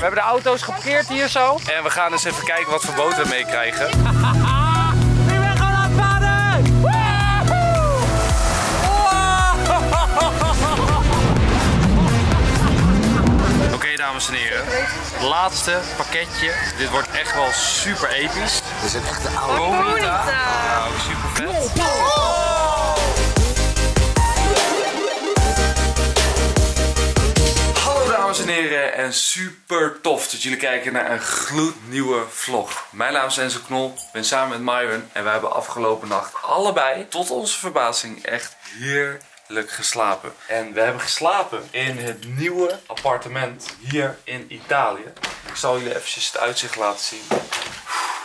We hebben de auto's geparkeerd hier zo. En we gaan eens even kijken wat voor boot we meekrijgen. Nu ben gewoon aan het varen! Oké dames en heren, laatste pakketje. Dit wordt echt wel super episch. Dit is een echte oude. Bonita. Nou, super vet. En heren en super tof dat jullie kijken naar een gloednieuwe vlog. Mijn naam is Enzo Knol, ik ben samen met Myron en we hebben afgelopen nacht allebei, tot onze verbazing, echt heerlijk geslapen. En we hebben geslapen in het nieuwe appartement hier in Italië. Ik zal jullie eventjes het uitzicht laten zien.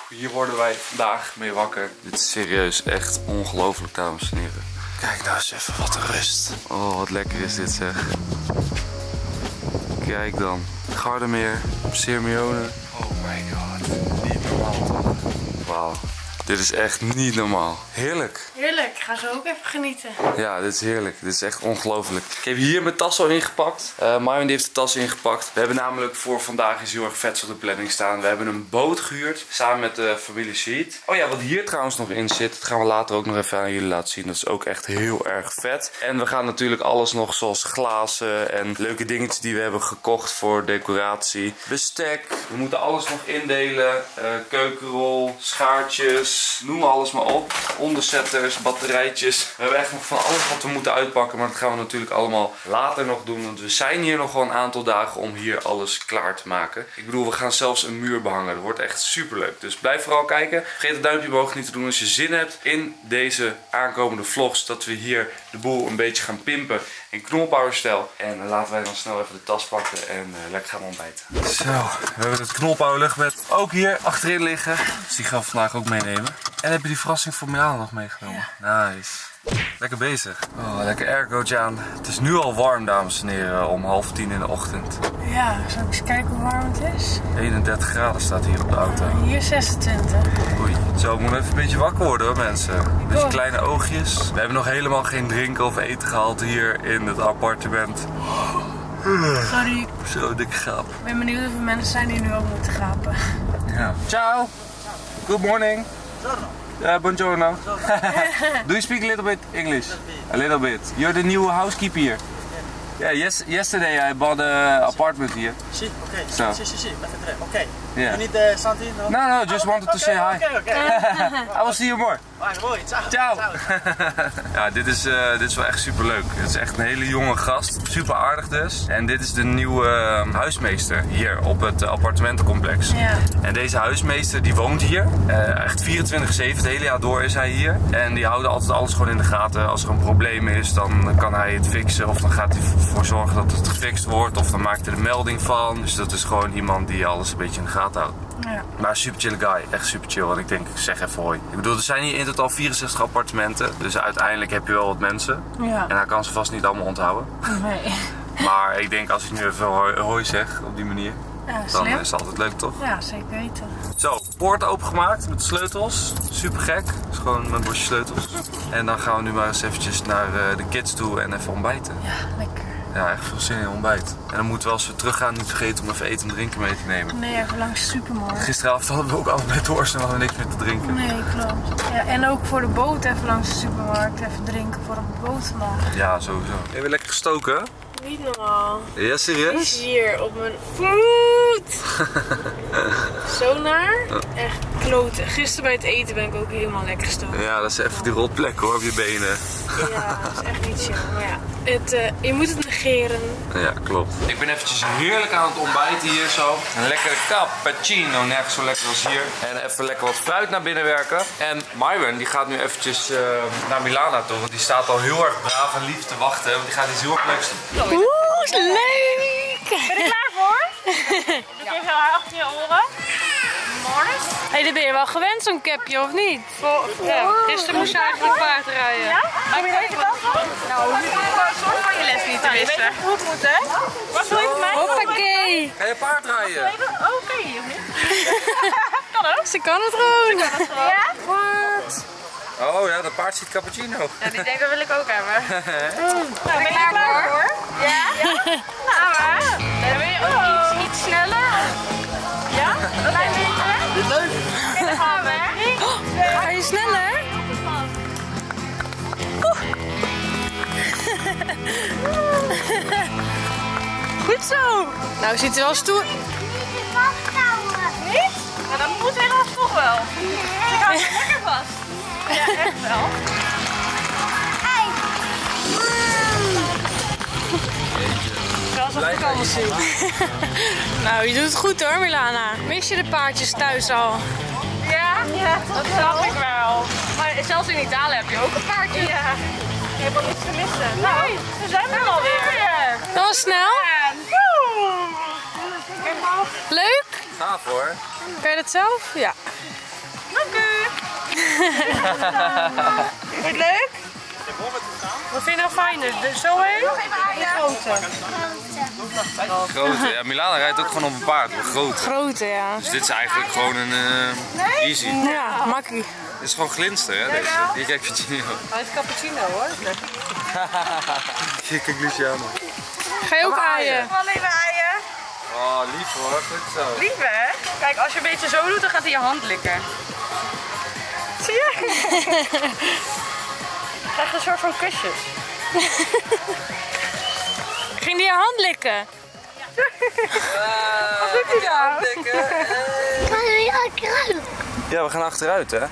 Hier worden wij vandaag mee wakker. Dit is serieus echt ongelooflijk, dames en heren. Kijk nou eens even wat een rust. Oh, wat lekker is dit zeg. Kijk dan. Gardermeer, Sirmione. Oh my god. Niet normaal toch? Wauw. Dit is echt niet normaal. Heerlijk. Heerlijk, ga zo ook even genieten. Ja, dit is heerlijk. Dit is echt ongelooflijk. Ik heb hier mijn tas al ingepakt. Uh, Marvin die heeft de tas ingepakt. We hebben namelijk voor vandaag iets heel erg vets op de planning staan. We hebben een boot gehuurd samen met de familie Sheet. Oh ja, wat hier trouwens nog in zit, dat gaan we later ook nog even aan jullie laten zien. Dat is ook echt heel erg vet. En we gaan natuurlijk alles nog zoals glazen en leuke dingetjes die we hebben gekocht voor decoratie. Bestek. We moeten alles nog indelen. Uh, keukenrol, schaartjes, noem alles maar op. Onderzetters, batterijtjes. We hebben echt nog van alles wat we moeten uitpakken. Maar dat gaan we natuurlijk allemaal later nog doen. Want we zijn hier nog wel een aantal dagen om hier alles klaar te maken. Ik bedoel, we gaan zelfs een muur behangen. Dat wordt echt super leuk. Dus blijf vooral kijken. Vergeet het duimpje omhoog niet te doen als je zin hebt in deze aankomende vlogs. Dat we hier de boel een beetje gaan pimpen in knolpowerstijl. En laten wij dan snel even de tas pakken en uh, lekker gaan ontbijten. Zo, we hebben het knolpower luchtbed ook hier achterin liggen. Dus die gaan we vandaag ook meenemen. En heb je die verrassing voor Milano nog meegenomen? Nice. Lekker bezig. Oh, lekker aircootje aan. Het is nu al warm, dames en heren, om half tien in de ochtend. Ja, zal ik eens kijken hoe warm het is? 31 graden staat hier op de auto. Hier 26. Oei. Zo, ik moet even een beetje wakker worden hoor, mensen. Een beetje kleine oogjes. We hebben nog helemaal geen drinken of eten gehaald hier in het appartement. Sorry, Zo dik gaap. ik ben benieuwd hoeveel mensen zijn die nu ook moeten gapen. Ja. Ciao. Good morning. Uh, buongiorno. Do you speak a little bit English? A little bit. You're the new housekeeper here. Yeah, yes, yesterday I bought an apartment here. Sì, ok. So. Sì, sì, sì, perfetto. Yeah. You need uh, something? No? No, no, just wanted to okay, say hi. Ok, ok. I will see you more. Vai, voi, ciao. Ciao. ja, dit is, eh, dit is wel echt super leuk. Het is echt een hele jonge gast. Super aardig dus. En dit is de nieuwe eh, huismeester hier op het eh, appartementencomplex. Ja. En deze huismeester die woont hier. Eh, echt 24-7, het hele jaar door is hij hier. En die houden altijd alles gewoon in de gaten. Als er een probleem is, dan kan hij het fixen. Of dan gaat hij ervoor zorgen dat het gefixt wordt. Of dan maakt hij er melding van. Dus dat is gewoon iemand die alles een beetje in de gaten houdt. Ja. Maar super chille guy, echt super chill. En ik denk, ik zeg even hoi. Ik bedoel, er zijn hier in totaal 64 appartementen. Dus uiteindelijk heb je wel wat mensen. Ja. En hij kan ze vast niet allemaal onthouden. Nee. Maar ik denk, als ik nu even hoi, hoi zeg op die manier, Ja, dan is het altijd leuk toch? Ja, zeker weten. Zo, poort opengemaakt met sleutels. Super gek. gewoon met bosje sleutels. En dan gaan we nu maar eens eventjes naar eh, de kids toe en even ontbijten. Ja, lekker. Ja, echt veel zin in ontbijt. En dan moeten we als we teruggaan niet vergeten om even eten en drinken mee te nemen. Nee, even langs de supermarkt. Gisteravond hadden we ook allebei dorst en hadden we niks meer te drinken. Nee, klopt. Ja, en ook voor de boot even langs de supermarkt even drinken voor op de boot vandaag. Ja, sowieso. Heb je lekker gestoken? Niet normaal. Ja, serieus? Hier op mijn voet. Zo naar. Echt kloten. Gisteren bij het eten ben ik ook helemaal lekker gestoken. Ja, dat is even die rotplek hoor, op je benen. Ja, dat is echt niet chill. Maar ja, het, eh, je moet het negeren. Ja, klopt. Ik ben eventjes heerlijk aan het ontbijten hier zo. Een lekkere cappuccino, nergens zo lekker als hier. En even lekker wat fruit naar binnen werken. En Myron, die gaat nu eventjes eh, naar Milana toe. Want die staat al heel erg braaf en lief te wachten. Want die gaat iets heel erg leuks doen. Oeh, is leuk! Ben je klaar voor? Doe even haar achter je oren. Morris. Hé, hey, dit ben je wel gewend, zo'n capje, of niet? Voor, ja, gisteren moest je eigenlijk paard rijden. Ja? Kom je deze kant op? Nou, zorg van je les niet te missen. Je weet hoe het moet, hè? Wat wil je van mij? Hoppakee! Ga je paard rijden? Oh, Oké, of niet? kan ook. Ze kan het gewoon. Ja? Wat? Oh ja, dat paard ziet cappuccino. Ja, die denk dat wil ik ook hebben. Nou, ben je klaar voor? Zo. Nou, zit er wel stoer. Niet? Maar dat moet helaas toch wel. Ik hou het lekker vast. Ja, echt wel. Wel alsof ik alles zie. nou, je doet het goed hoor, Milana. Mis je de paardjes thuis al? Ja, ja dat snap ik wel. Maar zelfs in Italië heb je ook een paardje. Ja. Je hebt al niets te missen. Nou, we zijn er alweer. Dat was snel. Leuk? Gaaf hoor. Kan je dat zelf? Ja. Dank u. Vind je het leuk? Wat vind je nou fijner? De zo heen? De grote. Grote. Ja, Milana rijdt ook gewoon op een paard, maar groot. Grote, ja. Dus dit is eigenlijk gewoon een eh, easy. Ja, makkie. Dit is gewoon glinster, hè, deze. Hier kijk Virginia. Hij is cappuccino hoor. Hier kijk Luciano. Ga je ook aaien? Alleen maar aaien. Oh, lief hoor. Goed zo. Lief hè? Kijk, als je een beetje zo doet, dan gaat hij je hand likken. Zie je? Krijg je een soort van kusjes. Ging die je hand likken? Wat doet hij nou? Ja, we gaan achteruit, hè?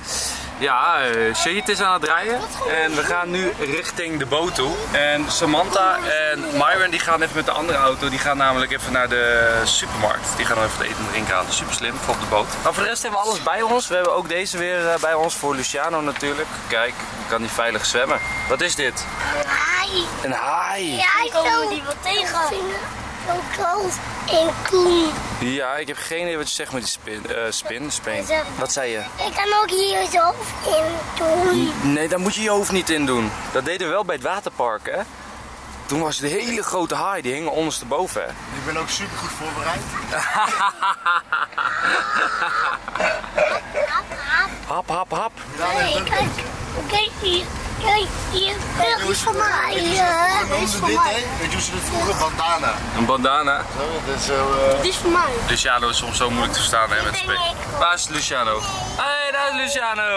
Ja, uh, Shahid is aan het rijden en we gaan nu richting de boot toe. En Samantha en Myron die gaan even met de andere auto, die gaan namelijk even naar de supermarkt. Die gaan dan even het eten en drinken halen. Super slim, voor op de boot. Maar voor de rest hebben we alles bij ons. We hebben ook deze weer eh, bij ons voor Luciano natuurlijk. Kijk, kan die veilig zwemmen. Wat is dit? Haai. Een haai. Ja, ik komen die wat tegen. Zo groot en koen. Ja, ik heb geen idee wat je zegt met die spin, eh, spin, spin. Wat zei je? Ik kan ook hier zo in doen. Nee, daar moet je je hoofd niet in doen. Dat deden we wel bij het waterpark, hè? Toen was het een hele grote haai, die hing ondersteboven, hè? Ik ben ook super goed voorbereid. Hap, hap, hap. Nee, kijk. Kijk hier. Dat is van mij. Dat is van dit, mij. Weet je hoe ze dit vroeger? Bandana. Een bandana. Zo, dat is zo... eh, Dat is van mij. Luciano is soms zo moeilijk te verstaan hè, met spelen. Waar is Luciano? Hé, hey, daar is Luciano!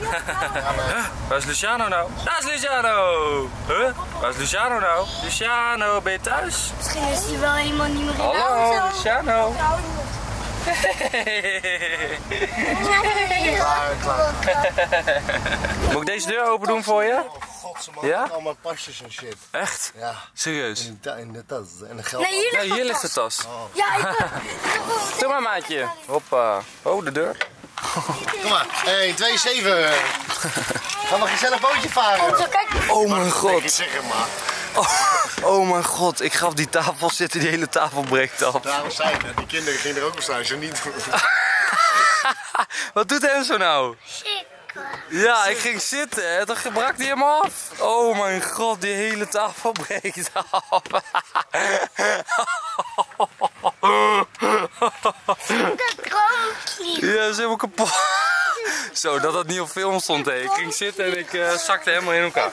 Huh? Waar is Luciano nou? Daar is Luciano! Huh? Waar is Luciano nou? Luciano, ben je thuis? Misschien is hij wel helemaal niet meer in de Hallo. Luciano. Klaar, klaar. Moet ik deze deur open doen voor je? Oh, godsamme. Ja? Allemaal pasjes en shit. Echt? Ja. Serieus? In de, in de tas. En de geld. Nee, hier Ja, ligt hier ligt de tas. tas. Ja, ik. Doe maar maatje. Hoppa. Oh, de deur. Kom maar. 1, 2, 7. Gaan we een gezellig bootje varen? Zo, kijk. Oh mijn god. zeg het maar. Oh, oh mijn god. Ik ga op die tafel zitten, die hele tafel breekt af. Daarom zei ik net, die kinderen gingen er ook op staan. Zo niet doen. Wat doet Enzo nou? Shit. Ja, ik ging zitten en toen brak die hem af. Oh mijn god, die hele tafel breekt af. Ja, ze is helemaal kapot. Zo, dat het niet op film stond. Hè. Ik ging zitten en ik eh, zakte helemaal in elkaar.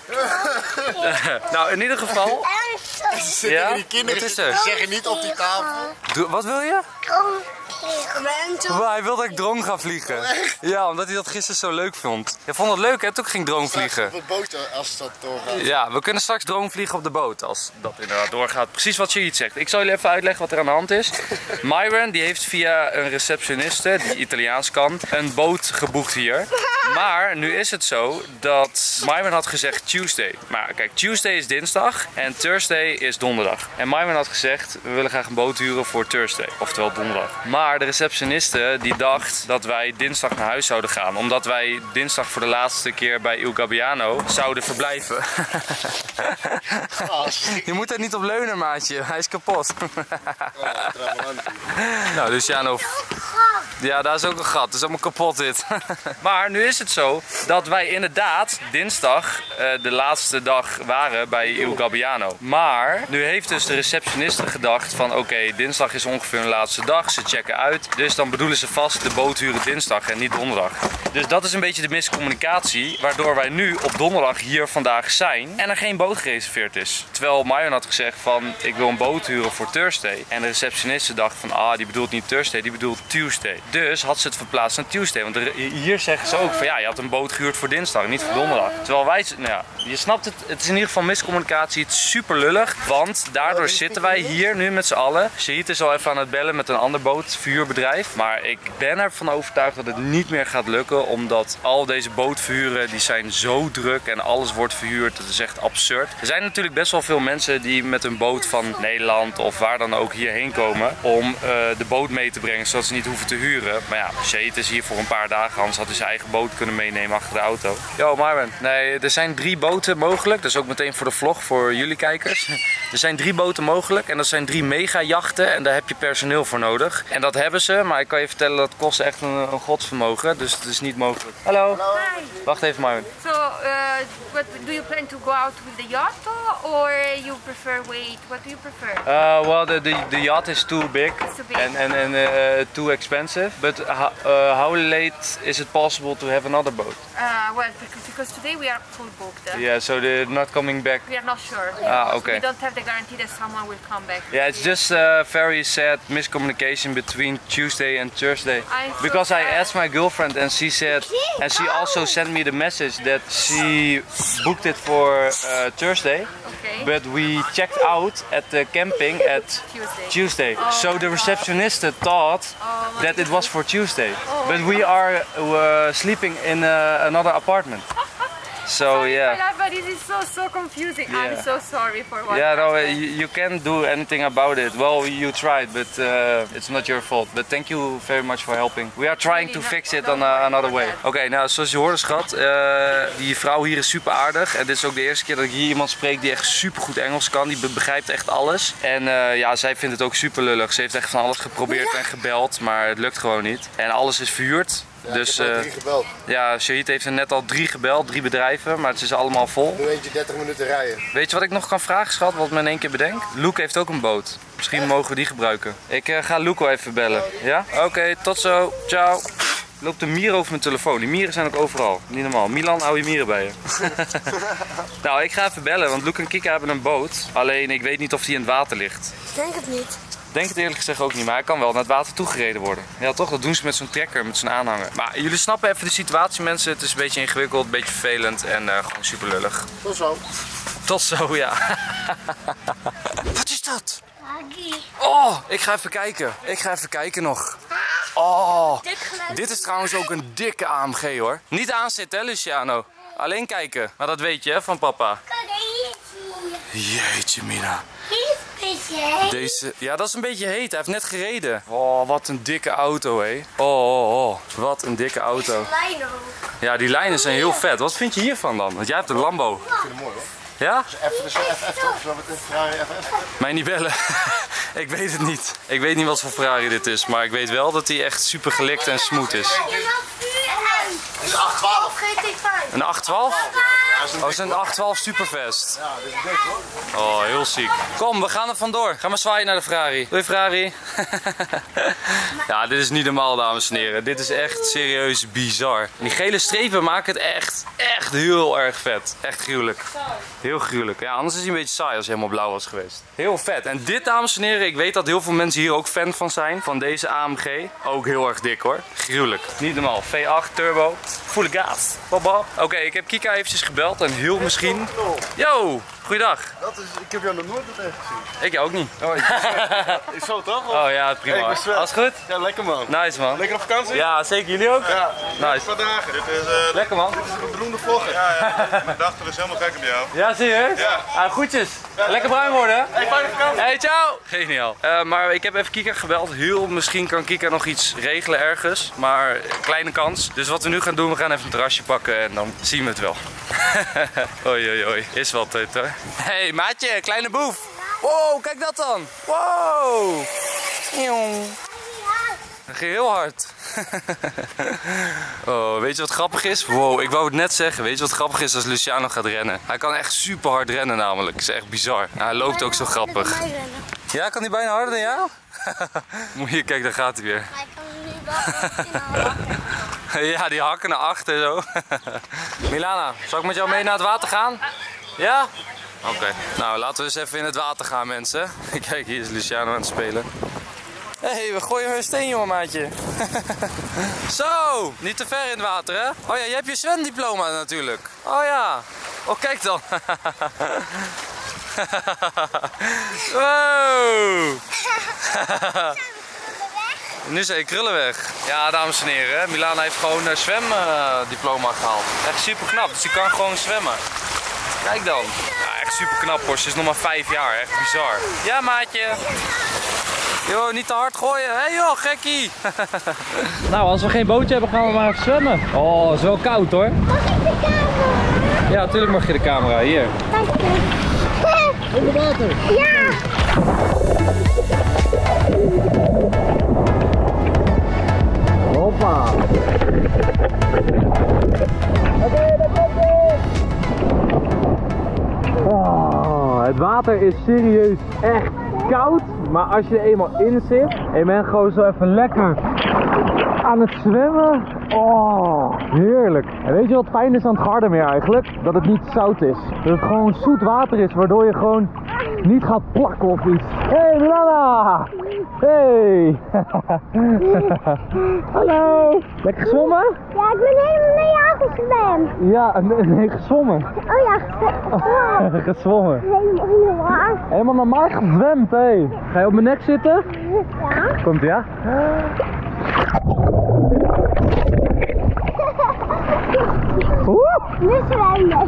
nou, in ieder geval. Ja? die kinderen Wat is zitten er? zeggen niet op die tafel. Wat wil je? Waar, hij wilde dat ik drone ga vliegen. Ja, omdat hij dat gisteren zo leuk vond. Je vond het leuk hè, toen ik ging drone vliegen. Op het bootje als dat doorgaat. Ja, we kunnen straks drone vliegen op de boot als dat inderdaad doorgaat. Precies wat je iets zegt. Ik zal jullie even uitleggen wat er aan de hand is. Myron die heeft via een receptioniste die Italiaans kan een boot geboekt hier. Maar nu is het zo dat Myron had gezegd Tuesday. Maar kijk, Tuesday is dinsdag en Thursday is donderdag. En Myron had gezegd we willen graag een boot huren voor Thursday, oftewel donderdag. Maar de receptioniste die dacht dat wij dinsdag naar huis zouden gaan, omdat wij dinsdag voor de laatste keer bij Il Gabbiano zouden verblijven. Je moet er niet op leunen, maatje. Hij is kapot. nou, Luciano. Ja, daar is ook een gat. Het is allemaal kapot dit. maar nu is het zo dat wij inderdaad dinsdag eh, de laatste dag waren bij Il Gabbiano. Maar nu heeft dus de receptioniste gedacht van oké, dinsdag is ongeveer hun laatste dag. Ze checken uit. Dus dan bedoelen ze vast de boot huren dinsdag en niet donderdag. Dus dat is een beetje de miscommunicatie. Waardoor wij nu op donderdag hier vandaag zijn en er geen boot gereserveerd is. Terwijl Marion had gezegd van ik wil een boot huren voor Thursday. En de receptioniste dacht van ah, die bedoelt niet Thursday, die bedoelt Tuesday. Dus had ze het verplaatst naar Tuesday. Want er- hier zeggen ze ook van ja, je had een boot gehuurd voor dinsdag, niet voor donderdag. Terwijl wij, nou ja, je snapt het, het is in ieder geval miscommunicatie. Het is super lullig, want daardoor zitten wij hier nu met z'n allen. Shahid is al even aan het bellen met een ander bootverhuurbedrijf. Maar ik ben ervan overtuigd dat het niet meer gaat lukken, omdat al deze bootverhuren die zijn zo druk en alles wordt verhuurd. Het is echt absurd. Er zijn natuurlijk best wel veel mensen die met een boot van Nederland of waar dan ook hierheen komen om eh, de boot mee te brengen, zodat ze niet hoeven te huren. Maar ja, Shahid is hier voor een paar dagen, anders had hij zijn eigen boot kunnen meenemen achter de auto. Yo Marvin, nee, er zijn drie boten mogelijk. Dat is ook meteen voor de vlog, voor jullie kijkers. Er zijn drie boten mogelijk en dat zijn drie megajachten en daar heb je personeel voor nodig. En dat hebben ze, maar ik kan je vertellen dat kost echt een, een godsvermogen, dus het is niet mogelijk. Hallo. Wacht even Marvin. So, uh, what do you plan to go out with the yacht or you prefer wait? What do you prefer? Uh, well, the, the, the yacht is too big, too big. and, and, and uh, too expensive. But ho- uh, how late is it possible to have another boat? Uh, well, because, because today we are full booked. uh, Yeah, so they're not coming back. We are not sure. Ah, So okay. we don't have the guarantee that someone will come back. Yeah, it's just uh, very sad miscommunication between Tuesday and Thursday. I'm so Because I asked my girlfriend and she said, and she also sent me the message that she booked it for uh, Thursday, Okay. but we checked out at the camping at Tuesday. Tuesday. so the receptionist thought Oh my that it was for Tuesday, Oh but my we are uh, sleeping in uh, another apartment. So Sorry, yeah. love, but this is so so confusing. Yeah. I'm so sorry for what. Yeah, no, you, you can't do anything about it. Well, you tried, but uh, it's not your fault. But thank you very much for helping. We are trying to fix it on uh, another way. Oké, nou, zoals je hoorde, schat, eh, die vrouw hier is super aardig. En dit is ook de eerste keer dat ik hier iemand spreek die echt super goed Engels kan. Die be- begrijpt echt alles. En eh, ja, zij vindt het ook super lullig. Ze heeft echt van alles geprobeerd en gebeld, maar het lukt gewoon niet. En alles is verhuurd. Dus ik heb al eh, drie gebeld. ja, Shahid heeft er net al drie gebeld, drie bedrijven, maar het is allemaal vol. Nu eentje 30 minuten rijden. Weet je wat ik nog kan vragen, schat? Wat me in één keer bedenkt? Luke heeft ook een boot. Misschien mogen we die gebruiken. Ik eh, ga Luke wel even bellen. Ja? Oké, tot zo. Ciao. Er loopt een mier over mijn telefoon. Die mieren zijn ook overal. Niet normaal. Milan, hou je mieren bij je. nou, ik ga even bellen, want Luke en Kika hebben een boot. Alleen ik weet niet of die in het water ligt. Ik denk het niet. Ik denk het eerlijk gezegd ook niet, maar hij kan wel naar het water toegereden worden. Ja, toch? Dat doen ze met zo'n trekker, met zo'n aanhanger. Maar jullie snappen even de situatie, mensen. Het is een beetje ingewikkeld, een beetje vervelend en eh, gewoon super lullig. Tot zo. Tot zo, ja. Wat is dat? Oh, ik ga even kijken. Ik ga even kijken nog. Oh, Dit is trouwens ook een dikke AMG hoor. Niet aanzitten hè, Luciano. Alleen kijken. Maar dat weet je hè, van papa. Jeetje, Mina. Een. Deze, ja, dat is een beetje heet. Hij heeft net gereden. Oh, wat een dikke auto, hé. Oh, oh, oh. Wat een dikke auto. Lijn ook. Ja, die lijnen zijn heel vet. Wat vind je hiervan dan? Want jij hebt een Lambo. Ik vind het mooi hoor. Ja? Even, dus even, even, toch, zullen we het Ferrari even, even. Mij niet bellen. ik weet het niet. Ik weet niet wat voor Ferrari dit is. Maar ik weet wel dat hij echt super gelikt en smooth is. Is 812. Of GT5. Een 812? Ja, dat is een Oh, is een 812 Superfast. Ja, dit is dik hoor. Oh, heel ziek. Kom, we gaan er vandoor. Ga maar zwaaien naar de Ferrari. Doei Ferrari. ja, dit is niet normaal, dames en heren. Dit is echt serieus bizar. Die gele strepen maken het echt, echt heel erg vet. Echt gruwelijk. Heel gruwelijk. Ja, anders is hij een beetje saai als hij helemaal blauw was geweest. Heel vet. En dit, dames en heren, ik weet dat heel veel mensen hier ook fan van zijn. Van deze AMG. Ook heel erg dik hoor. Gruwelijk. Niet normaal. V8 turbo. Volle gas. Baba. Oké, ik heb Kika eventjes gebeld en heel misschien... Yo, goeiedag. Dat is, ik heb jou nog nooit tegen gezien. Ik ook niet. Is zo toch? Of? Oh ja, Hey, prima. ik ben Sven. Alles goed? Ja, lekker man. Nice man. Lekker op vakantie? Ja, zeker. Jullie ook? Ja. Nice. Wat dagen. Dit is eh, Lekker man. een beroemde vlogger. Ja, ja, mijn dochter is helemaal gek op jou. Ja, serieus? Ja. Ah, groetjes. Lekker bruin worden. Hey, fijne vakantie. Hey, ciao! Geniaal. Eh, maar ik heb even Kika gebeld. Heel misschien kan Kika nog iets regelen ergens. Maar kleine kans. Dus wat we nu gaan doen, we gaan even een terrasje pakken en dan zien we het wel. oei, oei, oei. Is wel tijd hoor. Hey, maatje, kleine boef. Wow, kijk dat dan. Wow. Heel hard. oh, weet je wat grappig is? Wow, ik wou het net zeggen. Weet je wat grappig is als Luciano gaat rennen? Hij kan echt super hard rennen namelijk. Is echt bizar. hij loopt ook zo grappig. Ja, kan hij bijna harder dan jou? Moet je, kijk, daar gaat hij weer. Hij kan nu wel ja, die hakken naar achter zo. Milana, zal ik met jou mee naar het water gaan? Ja? Oké. Nou, laten we eens even in het water gaan, mensen. Kijk, hier is Luciano aan het spelen. Hé, hey, we gooien weer een steen, jongen, maatje. Zo, niet te ver in het water, hè? Oh ja, je hebt je zwemdiploma natuurlijk. Oh ja. Oh, kijk dan. wow. Nu zijn je krullen weg. Ja, dames en heren, Milana heeft gewoon een zwemdiploma gehaald. Echt super knap, dus die kan gewoon zwemmen. Kijk dan. Echt super knap hoor. Ze is nog maar vijf jaar, echt bizar. Ja, maatje. Yo, niet te hard gooien. Hé hey, joh, gekkie. nou, als we geen bootje hebben, gaan we maar even zwemmen. Oh, het is wel koud hoor. Mag ik de camera? Ja, natuurlijk mag je de camera. Hier. Dank je. Onder water. Ja. Hoppa. Oh, het water is serieus echt koud. Maar als je er eenmaal in zit en je bent gewoon zo even lekker aan het zwemmen. Oh, heerlijk. En weet je wat fijn is aan het Gardermeer eigenlijk? Dat het niet zout is. Dat het gewoon zoet water is, waardoor je gewoon niet gaat plakken of iets. Hé, hey, Milana! Hey! Hallo! Lekker gezwommen? Ja, ik ben helemaal naar jou gezwemd. Ja, nee, nee, gezwommen. Oh ja, oh, gezwommen. helemaal naar mij gezwemd, hé. Hey. Ga je op mijn nek zitten? Ja. Komt ja? Nu zwemmen.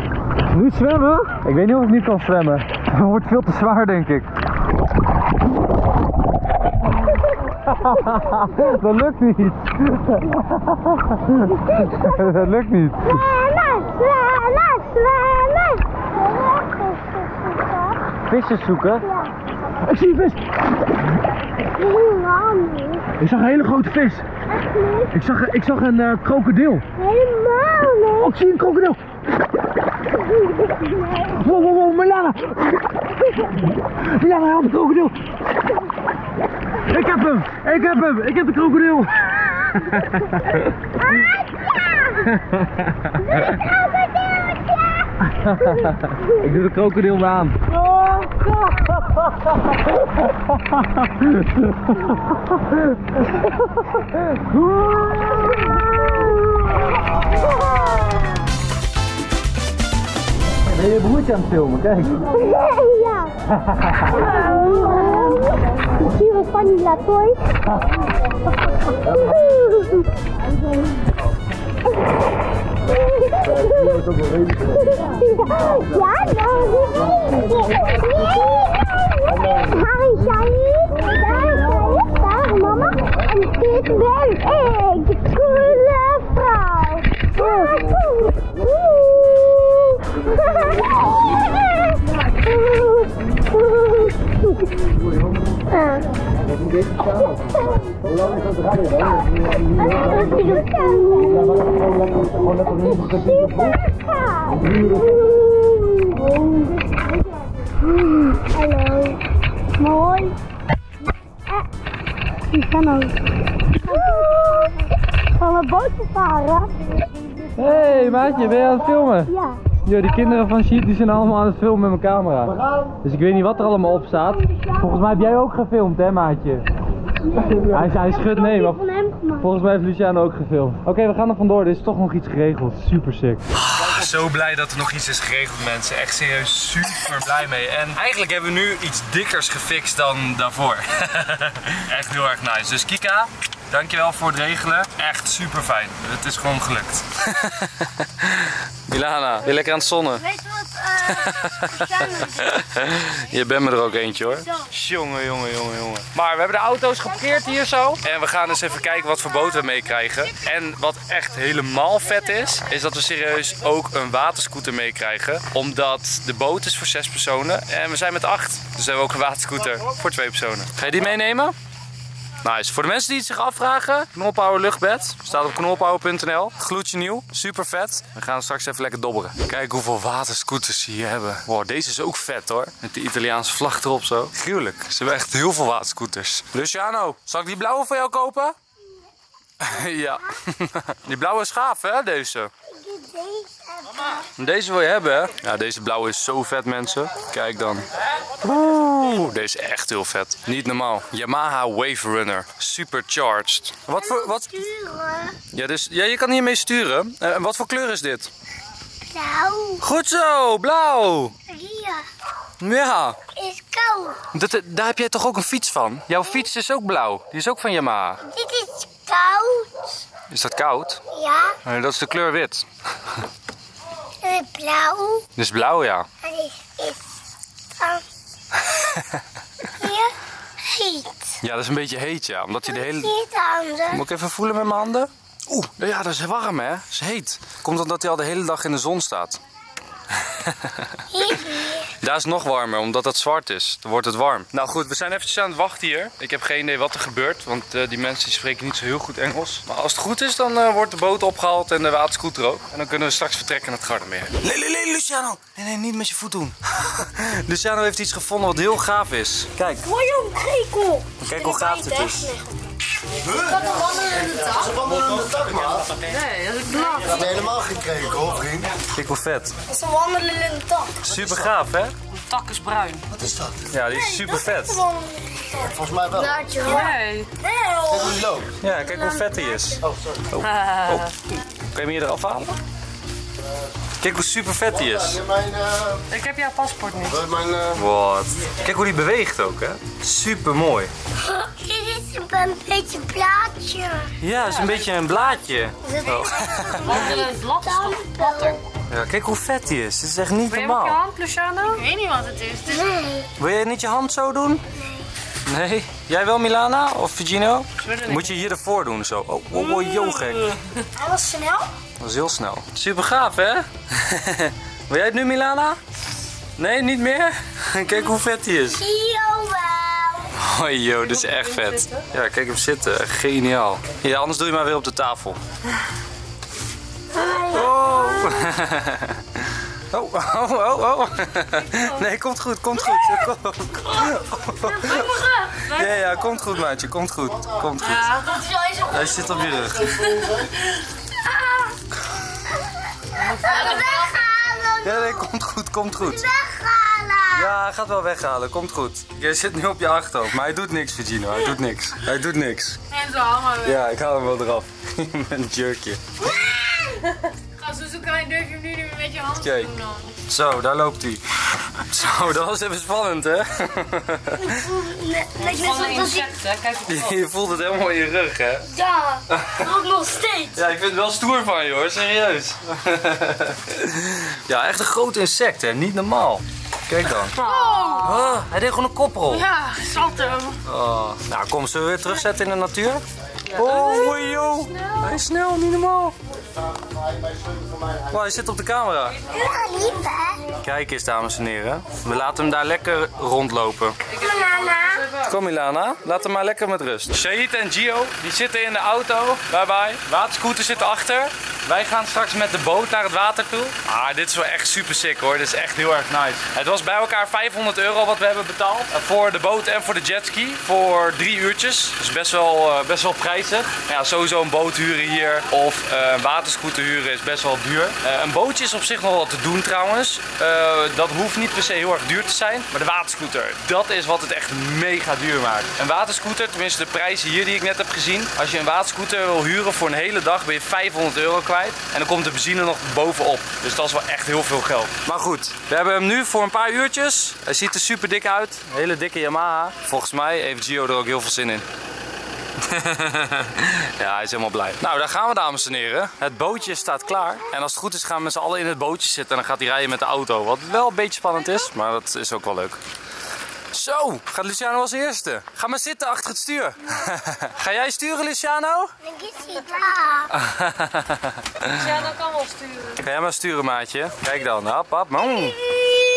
Nu zwemmen? Ik weet niet of ik nu kan zwemmen. Het wordt veel te zwaar, denk ik. Dat lukt niet. Dat lukt niet. Zwemmen, zwemmen, zwemmen. Visjes zoeken? Ja. Ik zie een vis. Ik zag een hele grote vis. Echt niet. Ik zag, ik zag een eh, krokodil. Helemaal niet. Oh, ik zie een krokodil. Wow, wow, wow, Milana. Milana, help, een krokodil. Ik heb hem. Ik heb hem. Ik heb de krokodil. Ik doe de krokodil aan. Ben je broertje aan het filmen? Kijk. Ja. Ja, nou, Harry Shiny, daar is mama. En dit ben ik, de coole vrouw. Hallo. Mooi. Die gaan ook. Gaan we bootje varen? Hé, hey, maatje, ben je aan het filmen? Ja. Yo, die kinderen van Sheet die zijn allemaal aan het filmen met mijn camera. Dus ik weet niet wat er allemaal op staat. Volgens mij heb jij ook gefilmd, hè, maatje? Hij, hij schudt nee, maar. Volgens mij heeft Luciano ook gefilmd. Oké, we gaan er vandoor. Er is toch nog iets geregeld. Super sick. Zo blij dat er nog iets is geregeld, mensen. Echt serieus super blij mee. En eigenlijk hebben we nu iets dikkers gefixt dan daarvoor. Echt heel erg nice. Dus Kika, dankjewel voor het regelen. Echt super fijn. Het is gewoon gelukt. Milana, ben je lekker aan het zonnen? Weet je wat uh, Je bent me er ook eentje hoor. Jongen, jongen, jongen, jongen. Maar we hebben de auto's geparkeerd hier zo. En we gaan eens even kijken wat voor boot we meekrijgen. En wat echt helemaal vet is, is dat we serieus ook een waterscooter meekrijgen. Omdat de boot is voor zes personen en we zijn met acht. Dus we hebben ook een waterscooter voor twee personen. Ga je die meenemen? Nice. Voor de mensen die het zich afvragen, Knolpower luchtbed. Staat op knolpower.nl. Gloedje nieuw. Super vet. We gaan straks even lekker dobberen. Kijk hoeveel waterscooters ze hier hebben. Wow, deze is ook vet hoor. Met de Italiaanse vlag erop zo. Gruwelijk. Ze hebben echt heel veel waterscooters. Luciano, zal ik die blauwe voor jou kopen? ja. die blauwe is gaaf hè, deze. Deze wil je hebben hè? Ja, deze blauwe is zo vet mensen. Kijk dan. Oeh. Deze is echt heel vet. Niet normaal. Yamaha Wave Runner. Supercharged. Wat voor... Wat? Ja, dus, ja, je kan hiermee sturen. Eh, wat voor kleur is dit? Blauw. Goed zo, blauw. Hier. Ja, Is koud. dat, daar heb jij toch ook een fiets van? Jouw fiets is ook blauw. Die is ook van Yamaha. Dit is koud. Is dat koud? Ja. Nee, dat is de kleur wit. Is blauw. Dit is blauw, ja. En dit is van hier heet. Ja, dat is een beetje heet, ja. Omdat hij de hele... Handen. Moet ik even voelen met mijn handen? Oeh, ja, dat is warm, hè? Dat is heet. Komt omdat hij al de hele dag in de zon staat. Daar is het nog warmer, omdat het zwart is. Dan wordt het warm. Nou goed, we zijn eventjes aan het wachten hier. Ik heb geen idee wat er gebeurt, want eh, die mensen die spreken niet zo heel goed Engels. Maar als het goed is, dan eh, wordt de boot opgehaald en de waterscooter ook. En dan kunnen we straks vertrekken naar het Gardermeer. Nee, nee, nee, Luciano! Nee, nee, niet met je voet doen. Luciano heeft iets gevonden wat heel gaaf is. Kijk, Mooi jong, krekel. kijk hoe gaaf dit is. Ze wandelen de dak, maar. Nee, dat is Dat is helemaal geen krekel, vriend. Kijk hoe vet. Dat is een wandelende tak. Super gaaf, hè? De tak is bruin. Wat is dat? Ja, die is super vet. Volgens mij wel. Kijk Nee. hoe die loopt. Ja, kijk hoe vet die is. Oh, sorry. Oh. Kan je hem hier eraf halen? Kijk hoe super vet die is. Ik heb jouw paspoort niet. eh, Wat? Kijk hoe die beweegt ook, hè? Super mooi. Dit is een beetje plaatje. Ja, het is een beetje een blaadje. Oh. Ja, kijk hoe vet die is. Dit is echt niet je hem op je normaal. hand, Luciano? Ik weet niet wat het is. Het is Nee. Wil jij niet je hand zo doen? Nee. Nee? Jij wel, Milana? Of Virgino? Moet je hier ervoor doen zo. Oh, oh, oh yo, gek. Alles snel? Dat is heel snel. Super gaaf, hè? Wil jij het nu, Milana? Nee, niet meer? Kijk hoe vet die is. Oh joh, dit is echt vet. Ja, kijk hem zitten. Geniaal. Ja, anders doe je maar weer op de tafel. Oh. Oh, oh, oh, oh. Nee, komt goed, komt goed. Kom- Ja, ja, komt goed, maatje. Komt goed. Komt goed. Hij zit op je rug. Weghalen. Ja, nee, komt goed, komt goed. Weghalen. Ja, hij gaat wel weghalen. Komt goed. Jij zit nu op je achterhoofd. Maar hij doet niks, Virgino. Hij doet niks. Hij doet niks. en zo allemaal weg. Ja, ik haal hem wel eraf. Met een jerkje. Ga zo zoeken, wij durf je hem nu niet meer met je hand te Kijk. doen dan. Zo, daar loopt hij. Zo, dat was even spannend, hè? Net ik... insect, hè? Kijk op de Je voelt het helemaal in je rug, hè? Ja, ook nog steeds. Ja, ik vind het wel stoer van je, hoor. Serieus. Ja, echt een groot insect, hè? Niet normaal. Kijk dan. Oh, hij deed gewoon een koprol. Ja, salto. Oh. Nou, kom, zullen we weer terugzetten in de natuur? Oh, joh. Hij is snel, niet normaal. Wow, hij zit op de camera. Ja, lief hè. Kijk eens, dames en heren. We laten hem daar lekker rondlopen. Banana. Kom Milana, laat hem maar lekker met rust. Shahid en Gio, die zitten in de auto. Bye bye. Waterscooter zit achter. Wij gaan straks met de boot naar het water toe. Ah, dit is wel echt super sick hoor. Dit is echt heel erg nice. Het was bij elkaar 500 euro wat we hebben betaald. Eh, Voor de boot en voor de jetski. Voor drie uurtjes. Dus best wel, eh, best wel prijzig. Ja, sowieso een boot huren hier of eh, een waterscooter huren is best wel duur. Eh, een bootje is op zich nog wel te doen trouwens. Eh, dat hoeft niet per se heel erg duur te zijn. Maar de waterscooter, dat is wat het echt mega duur maakt. Een waterscooter, tenminste de prijzen hier die ik net heb gezien. Als je een waterscooter wil huren voor een hele dag ben je 500 euro kwijt. En dan komt de benzine nog bovenop. Dus dat is wel echt heel veel geld. Maar goed, we hebben hem nu voor een paar uurtjes. Hij ziet er super dik uit. Een hele dikke Yamaha. Volgens mij heeft Gio er ook heel veel zin in. ja, hij is helemaal blij. Nou, daar gaan we dames en heren. Het bootje staat klaar. En als het goed is gaan we met z'n allen in het bootje zitten. En dan gaat hij rijden met de auto. Wat wel een beetje spannend is, maar dat is ook wel leuk. Zo, gaat Luciano als eerste. Ga maar zitten achter het stuur. Ga jij sturen, Luciano? Dat kan wel sturen. Ga jij maar sturen, maatje. Kijk dan. Hop, hop. Mm.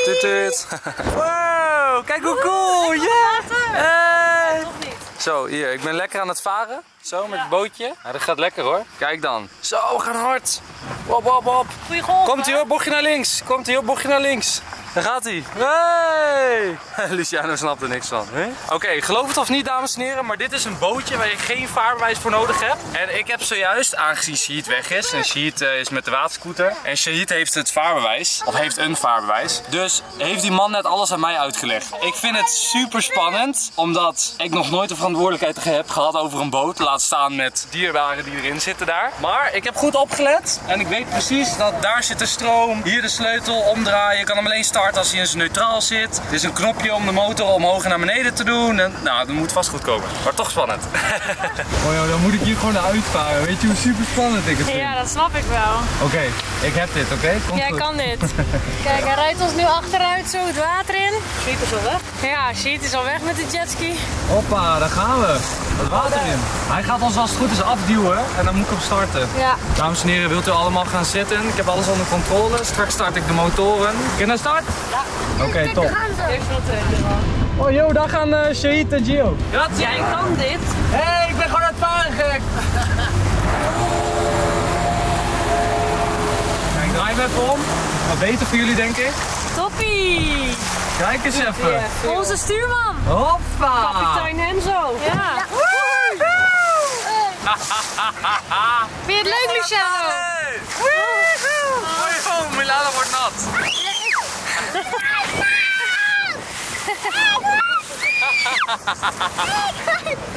Tut, tut. Wow, kijk hoe cool. Ja. Hey. Zo, hier. Ik ben lekker aan het varen. Zo, met het bootje. Ja, dat gaat lekker hoor. Kijk dan. Zo, we gaan hard. Wop, wop, wop. Goeie golf. Komt ie hoor, bochtje naar links. Komt ie hoor, bochtje naar links. Daar gaat hij. Hey! Luciano snapt er niks van. Oké, geloof het of niet, dames en heren, maar dit is een bootje waar je geen vaarbewijs voor nodig hebt. En ik heb zojuist, aangezien Shahid weg is, en Shahid eh, is met de waterscooter. En Shahid heeft het vaarbewijs, of heeft een vaarbewijs. Dus heeft die man net alles aan mij uitgelegd. Ik vind het super spannend, omdat ik nog nooit de verantwoordelijkheid heb gehad over een boot. Laat staan met dierbaren die erin zitten daar. Maar ik heb goed opgelet en ik weet precies dat daar zit de stroom, hier de sleutel, omdraaien. Je kan hem alleen starten als hij in zijn neutraal zit. Er is een knopje om de motor omhoog en naar beneden te doen. En, nou, dat moet vast goed komen. Maar toch spannend. Oh joh, dan moet ik hier gewoon naar uitvaren. Weet je hoe super spannend ik het vind? Ja, dat snap ik wel. Oké, ik heb dit, oké? Komt Jij goed. kan dit. Kijk, hij rijdt ons nu achteruit zo het water in. Sheet is al weg? Ja, Sheet is al weg met de jetski. Hoppa, daar gaan we. Het water in. Hij gaat ons als het goed is afduwen en dan moet ik hem starten. Ja. Dames en heren, wilt u allemaal gaan zitten? Ik heb alles onder controle. Straks start ik de motoren. Kunnen we start? Ja. Oké, top. Even wat tegen. Oh joh, daar gaan uh, Shahid en Gio. Jij kan dit. Hé, hey, ik ben gewoon aan het varen gek. Kijk, draai hem even om. Wat beter voor jullie, denk ik. Toppie. Kijk eens even. Onze stuurman. Hoppa. Kapitein Henzo. Ja. Vind je het leuk, Luciano? Oh, Milana wordt nat.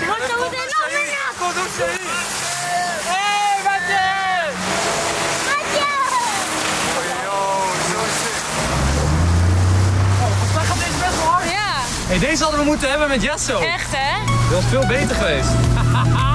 Wat we er nog meer? Kom op, Shahid. Hey, Matje! Matje! Volgens mij gaat deze best wel hard. Ja. Hey, deze hadden we moeten hebben met Jesso. Echt, hè? Dat was veel beter geweest.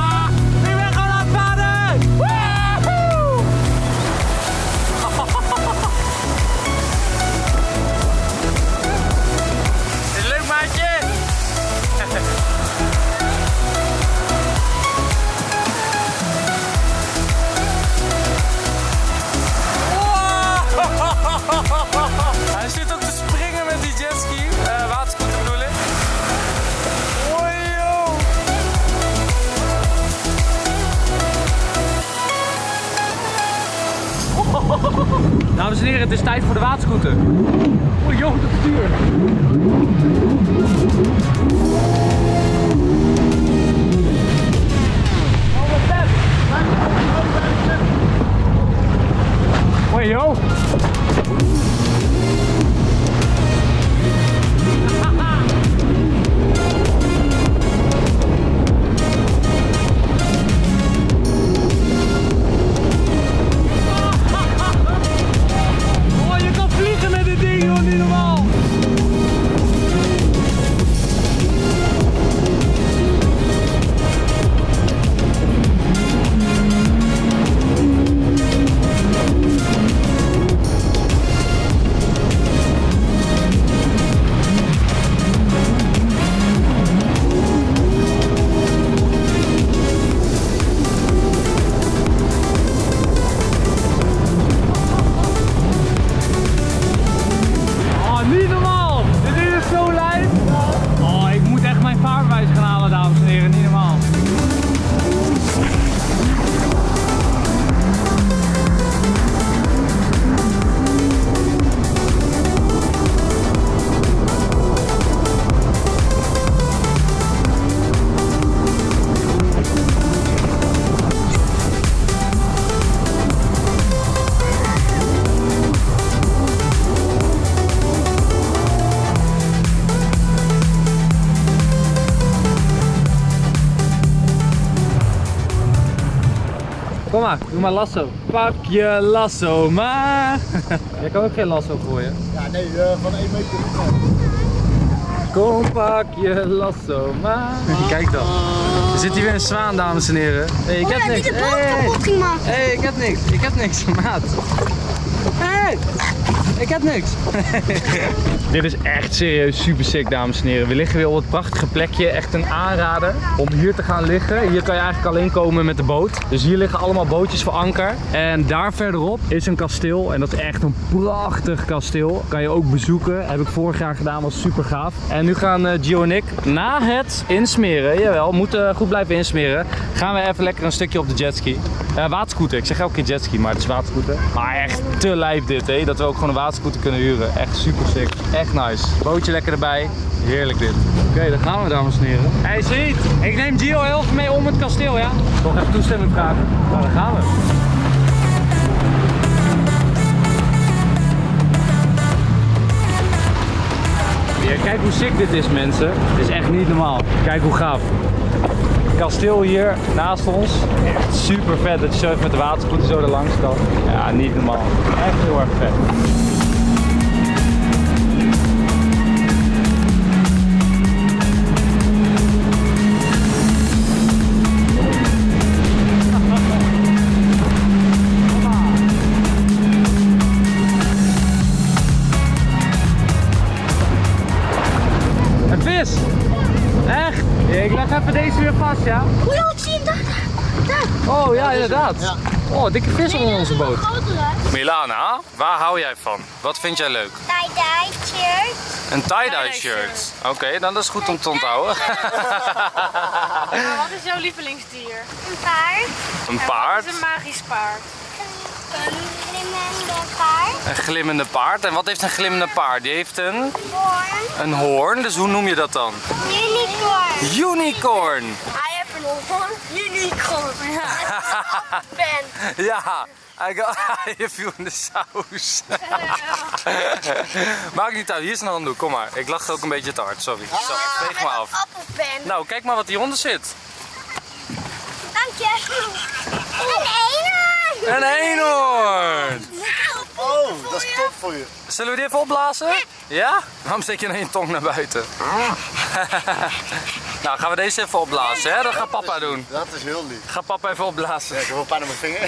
is tijd voor de waterscooter. Oei joh, maar, lasso. Pak je lasso maar. Jij kan ook geen lasso gooien. Ja, nee, eh, van 1 meter. Kom, pak je lasso maar. Kijk dan. Er zit hier weer een zwaan, dames en heren. Hey, ik heb Oh, niks. die de boot Hey. ik heb niks. Ik heb niks, maat. Hey, ik heb niks. Dit is echt serieus super sick, dames en heren. We liggen weer op het prachtige plekje. Echt een aanrader om hier te gaan liggen. Hier kan je eigenlijk alleen komen met de boot. Dus hier liggen allemaal bootjes voor anker. En daar verderop is een kasteel. En dat is echt een prachtig kasteel. Kan je ook bezoeken. Heb ik vorig jaar gedaan, was super gaaf. En nu gaan eh, Gio en ik na het insmeren, jawel, moeten goed blijven insmeren. Gaan we even lekker een stukje op de jetski. Eh waterscooter, ik zeg elke keer jetski, maar het is waterscooter. Maar echt te lijf dit, hè. Dat we ook gewoon een waterscooter kunnen huren. Echt super sick. Echt nice. Bootje lekker erbij. Heerlijk dit. Oké, dan gaan we dames en heren. Hey Said, ik neem Gio heel mee om het kasteel, ja? Nog even toestemming vragen. Nou, dan gaan we. Ja, kijk hoe sick dit is mensen. Dit is echt niet normaal. Kijk hoe gaaf. Kasteel hier naast ons. Echt super vet dat je zo even met de waterscooter zo er langs kan. Ja, niet normaal. Echt heel erg vet. Inderdaad. Ja. Oh, dikke vis onder onze boot. Milana, waar hou jij van? Wat vind jij leuk? Tie-dye shirt. Een tie-dye shirt. Oké, dan dat is goed om te onthouden. Wat is jouw lievelingsdier? Een paard. Een Wat paard, is een magisch paard? Een glimmende paard. een glimmende paard. En wat heeft een glimmende paard? Die heeft een, Hoorn. een hoorn, dus hoe noem je dat dan? Unicorn. Unicorn! Unicorn. Ja. Ben. Ja, je viel in de saus. Maakt niet uit, hier is een handdoek, kom maar. Ik lach ook een beetje te hard, sorry. Zo, veeg me af. Appelpen. Nou, kijk maar wat hieronder zit. Dank je. Een eenhoorn. Een eenhoorn! Oh, dat is top voor je. Zullen we die even opblazen? Ja? Waarom steek je nou je tong naar buiten? nou, gaan we deze even opblazen, hè? Dat gaat papa doen. Dat is heel lief. Ga papa even opblazen. Ja, ik heb wel pijn aan mijn vinger.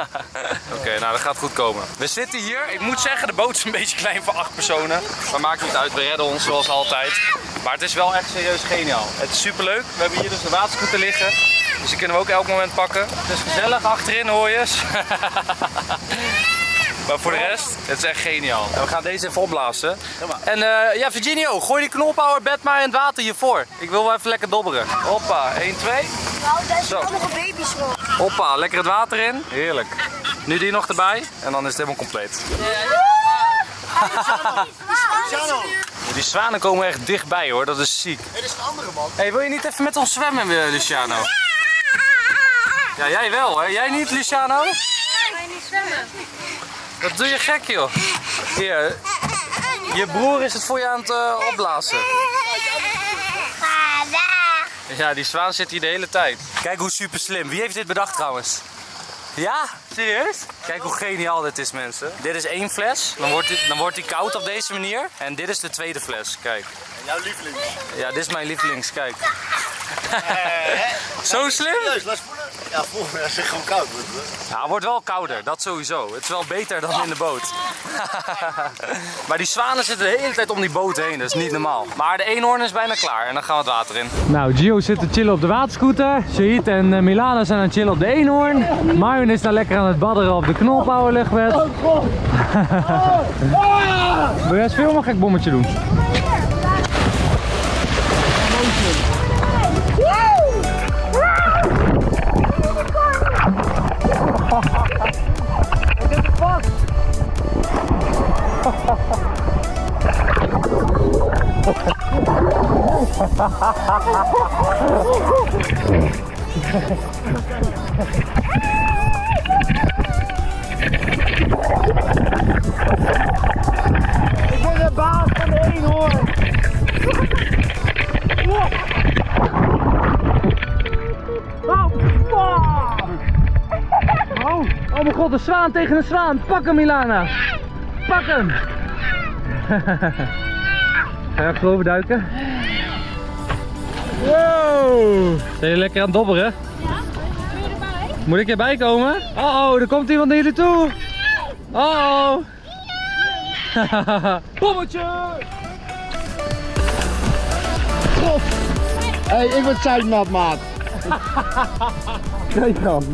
Oké, nou dat gaat goed komen. We zitten hier. Ik moet zeggen, de boot is een beetje klein voor acht personen. Maar maakt niet uit, we redden ons zoals altijd. Maar het is wel echt serieus geniaal. Het is superleuk. We hebben hier dus de waterscooter liggen. Dus die kunnen we ook elk moment pakken. Het is gezellig, achterin hoor je Maar voor de rest, het is echt geniaal. En we gaan deze even opblazen. En eh, ja, Virginio, gooi die knolpowerbed maar in het water hiervoor. Ik wil wel even lekker dobberen. Hoppa, 1, 2. Nou, daar Zo. zitten allemaal baby's op. Hoppa, lekker het water in. Heerlijk. Nu die nog erbij en dan is het helemaal compleet. Luciano, Die zwanen komen echt dichtbij hoor, dat is ziek. dit is een andere man. hey, wil je niet even met ons zwemmen, eh, Luciano? Ja, jij wel hè? Jij niet, Luciano? Ga je niet zwemmen? Wat doe je gek joh? Hier, je broer is het voor je aan het eh, opblazen. Ja, die zwaan zit hier de hele tijd. Kijk hoe super slim. Wie heeft dit bedacht trouwens? Ja? Serieus? Kijk hoe geniaal dit is mensen. Dit is één fles. Dan wordt, die, dan wordt die koud op deze manier. En dit is de tweede fles. Kijk. En jouw lieveling. Ja, dit is mijn lievelings. Kijk. Zo slim? Serieus, laat spoelen. Ja, voel me. Het is gewoon koud. Ja, het wordt wel kouder. Dat sowieso. Het is wel beter dan in de boot. maar die zwanen zitten de hele tijd om die boot heen. Dat is niet normaal. Maar de eenhoorn is bijna klaar. En dan gaan we het water in. Nou, Gio zit te chillen op de waterscooter. Shahid en eh, Milana zijn aan het chillen op de eenhoorn. Marvin is daar lekker aan het badderen op de. Wil jij eens filmen of ga ik bommetje doen? Ik de eenhoorn. Oh, oh, oh mijn god, een zwaan tegen een zwaan. Pak hem Milana. Pak hem. Ga je achterover duiken? Wow. Zijn jullie lekker aan het dobberen? Moet ik erbij komen? Oh oh, er komt iemand naar jullie toe. Oh oh. Bommetje! Hey, ik word zeiknat, maat. Kijk dan.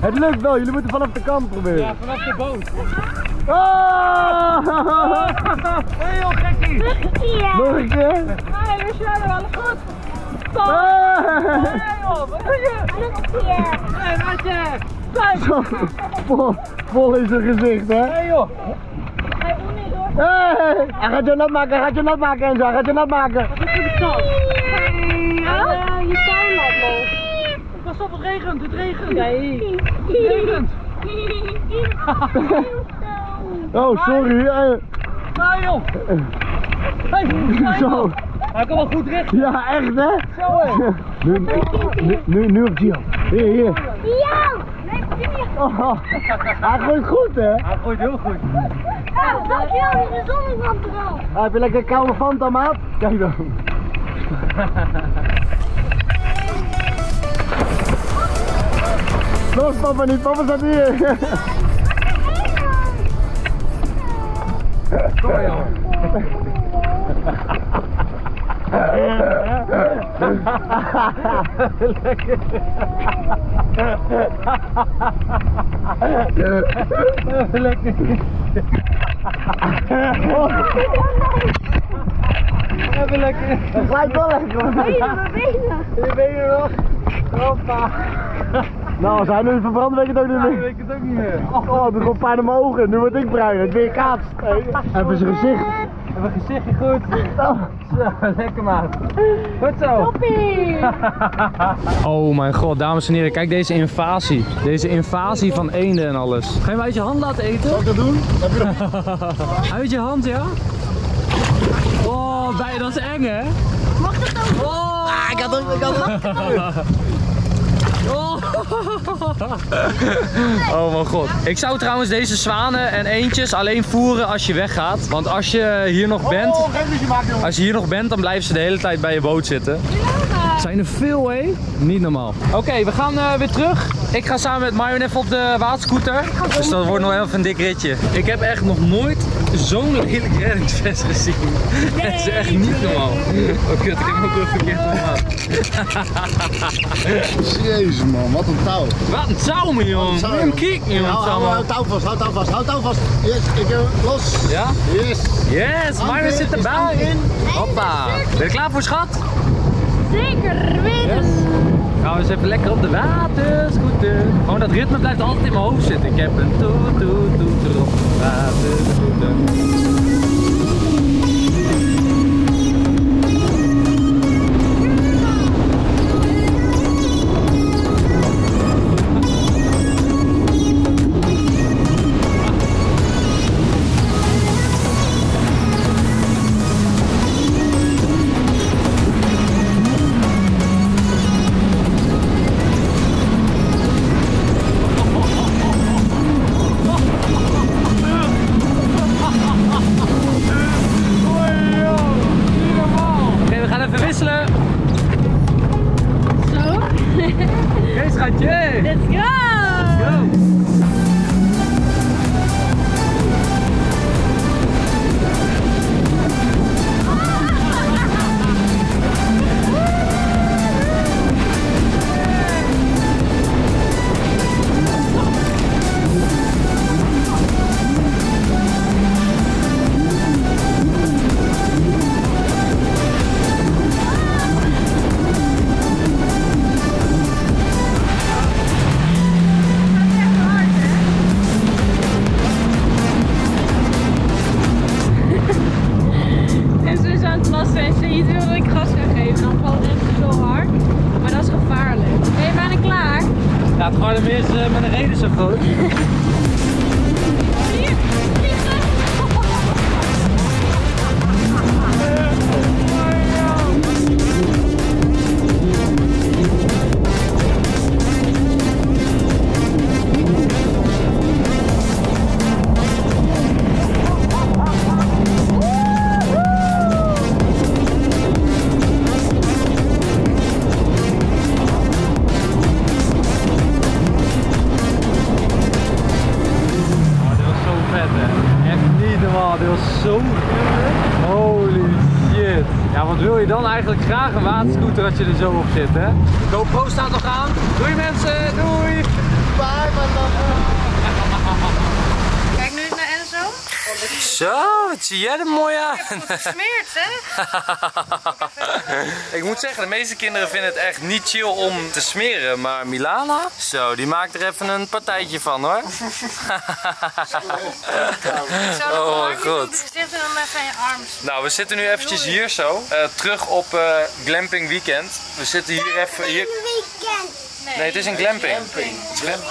Het lukt wel, jullie moeten vanaf de kant proberen. Ja, vanaf de boot. Ah! Hé joh, gekkie! Nog een keer. Hey, we zijn er alles goed. Hey! joh, wat doe je? Kijk! Zo, vol, vol in zijn gezicht, hè? Hé joh! Hey! Hij gaat je nat maken, hij gaat je nat maken, Enzo, hij gaat je nat maken. Ja, je tuin loopt los. Pas op, het regent, het regent! Nee. Het regent! Oh, sorry. Hey. Hey, Zo. Hij kan wel goed recht. Ja, echt, hè? Zo hé! Nu, nu, nu, nu op Gio. Hier, hier. Ja! Nee, Oh, hij gooit goed, hè? Hij gooit heel goed. Oh, dankjewel, is een zonnebrand erop. Ah, heb je lekker koude Fanta, maat? Kijk dan. Los, papa niet. Papa staat hier. Kom maar joh. Lekker. Even lekker. Het glijdt wel lekker. Benen, benen. Je benen nog. Hoppa. Nou, als hij nu verbrand, weet ik het ook niet meer. weet het ook niet meer. Oh, het doet gewoon pijn in mijn ogen. Nu word ik bruin. Het weer kaatst. Even zijn gezicht. Even gezichtje goed. Oh. Zo, lekker maat. Goed zo. Oh mijn god, dames en heren, kijk deze invasie. Deze invasie van eenden en alles. Ga je hem uit je hand laten eten? Zal ik dat doen? Uit je hand, ja? Oh, bij, dat is eng hè? Mag dat ook? Oh, Ik had ook... Ik had ook... oh. oh mijn god. Ik zou trouwens deze zwanen en eendjes alleen voeren als je weggaat. Want als je hier nog bent, Oh. Als je hier nog bent, dan blijven ze de hele tijd bij je boot zitten. Zijn er veel, hé? Niet normaal. Oké, we gaan eh, weer terug. Ik ga samen met Marion even op de waterscooter. Dus dat wordt nog even een dik ritje. Ik heb echt nog nooit zo'n lelijk reddingsvest gezien. Het is echt niet normaal. Oh kut, ik heb hem ook weer verkeerd gemaakt. Jezus man, wat een touw. Wat een touw, man, jongen. joh. kijken, jongen. Hou, hou, hou samen. touw vast, hou touw vast, hou touw vast. Yes, ik heb hem los. Ja? Yes. Yes, Marion zit erbij. in? Hoppa. Ben je klaar voor, schat? Zeker weten. Gaan we eens even lekker op de waterscooter. Gewoon dat ritme blijft altijd in mijn hoofd zitten. Ik heb een toet toet toeter op de waterscooter. Er. Smeert, hè? Ik moet zeggen, de meeste kinderen vinden het echt niet chill om te smeren. Maar Milana, zo, die maakt er even een partijtje van hoor. oh, goed. Er dan even in je arm. Nou, we zitten nu eventjes hier zo. eh, terug op eh, Glamping Weekend. We zitten hier even... Hier... Nee, het is een glamping.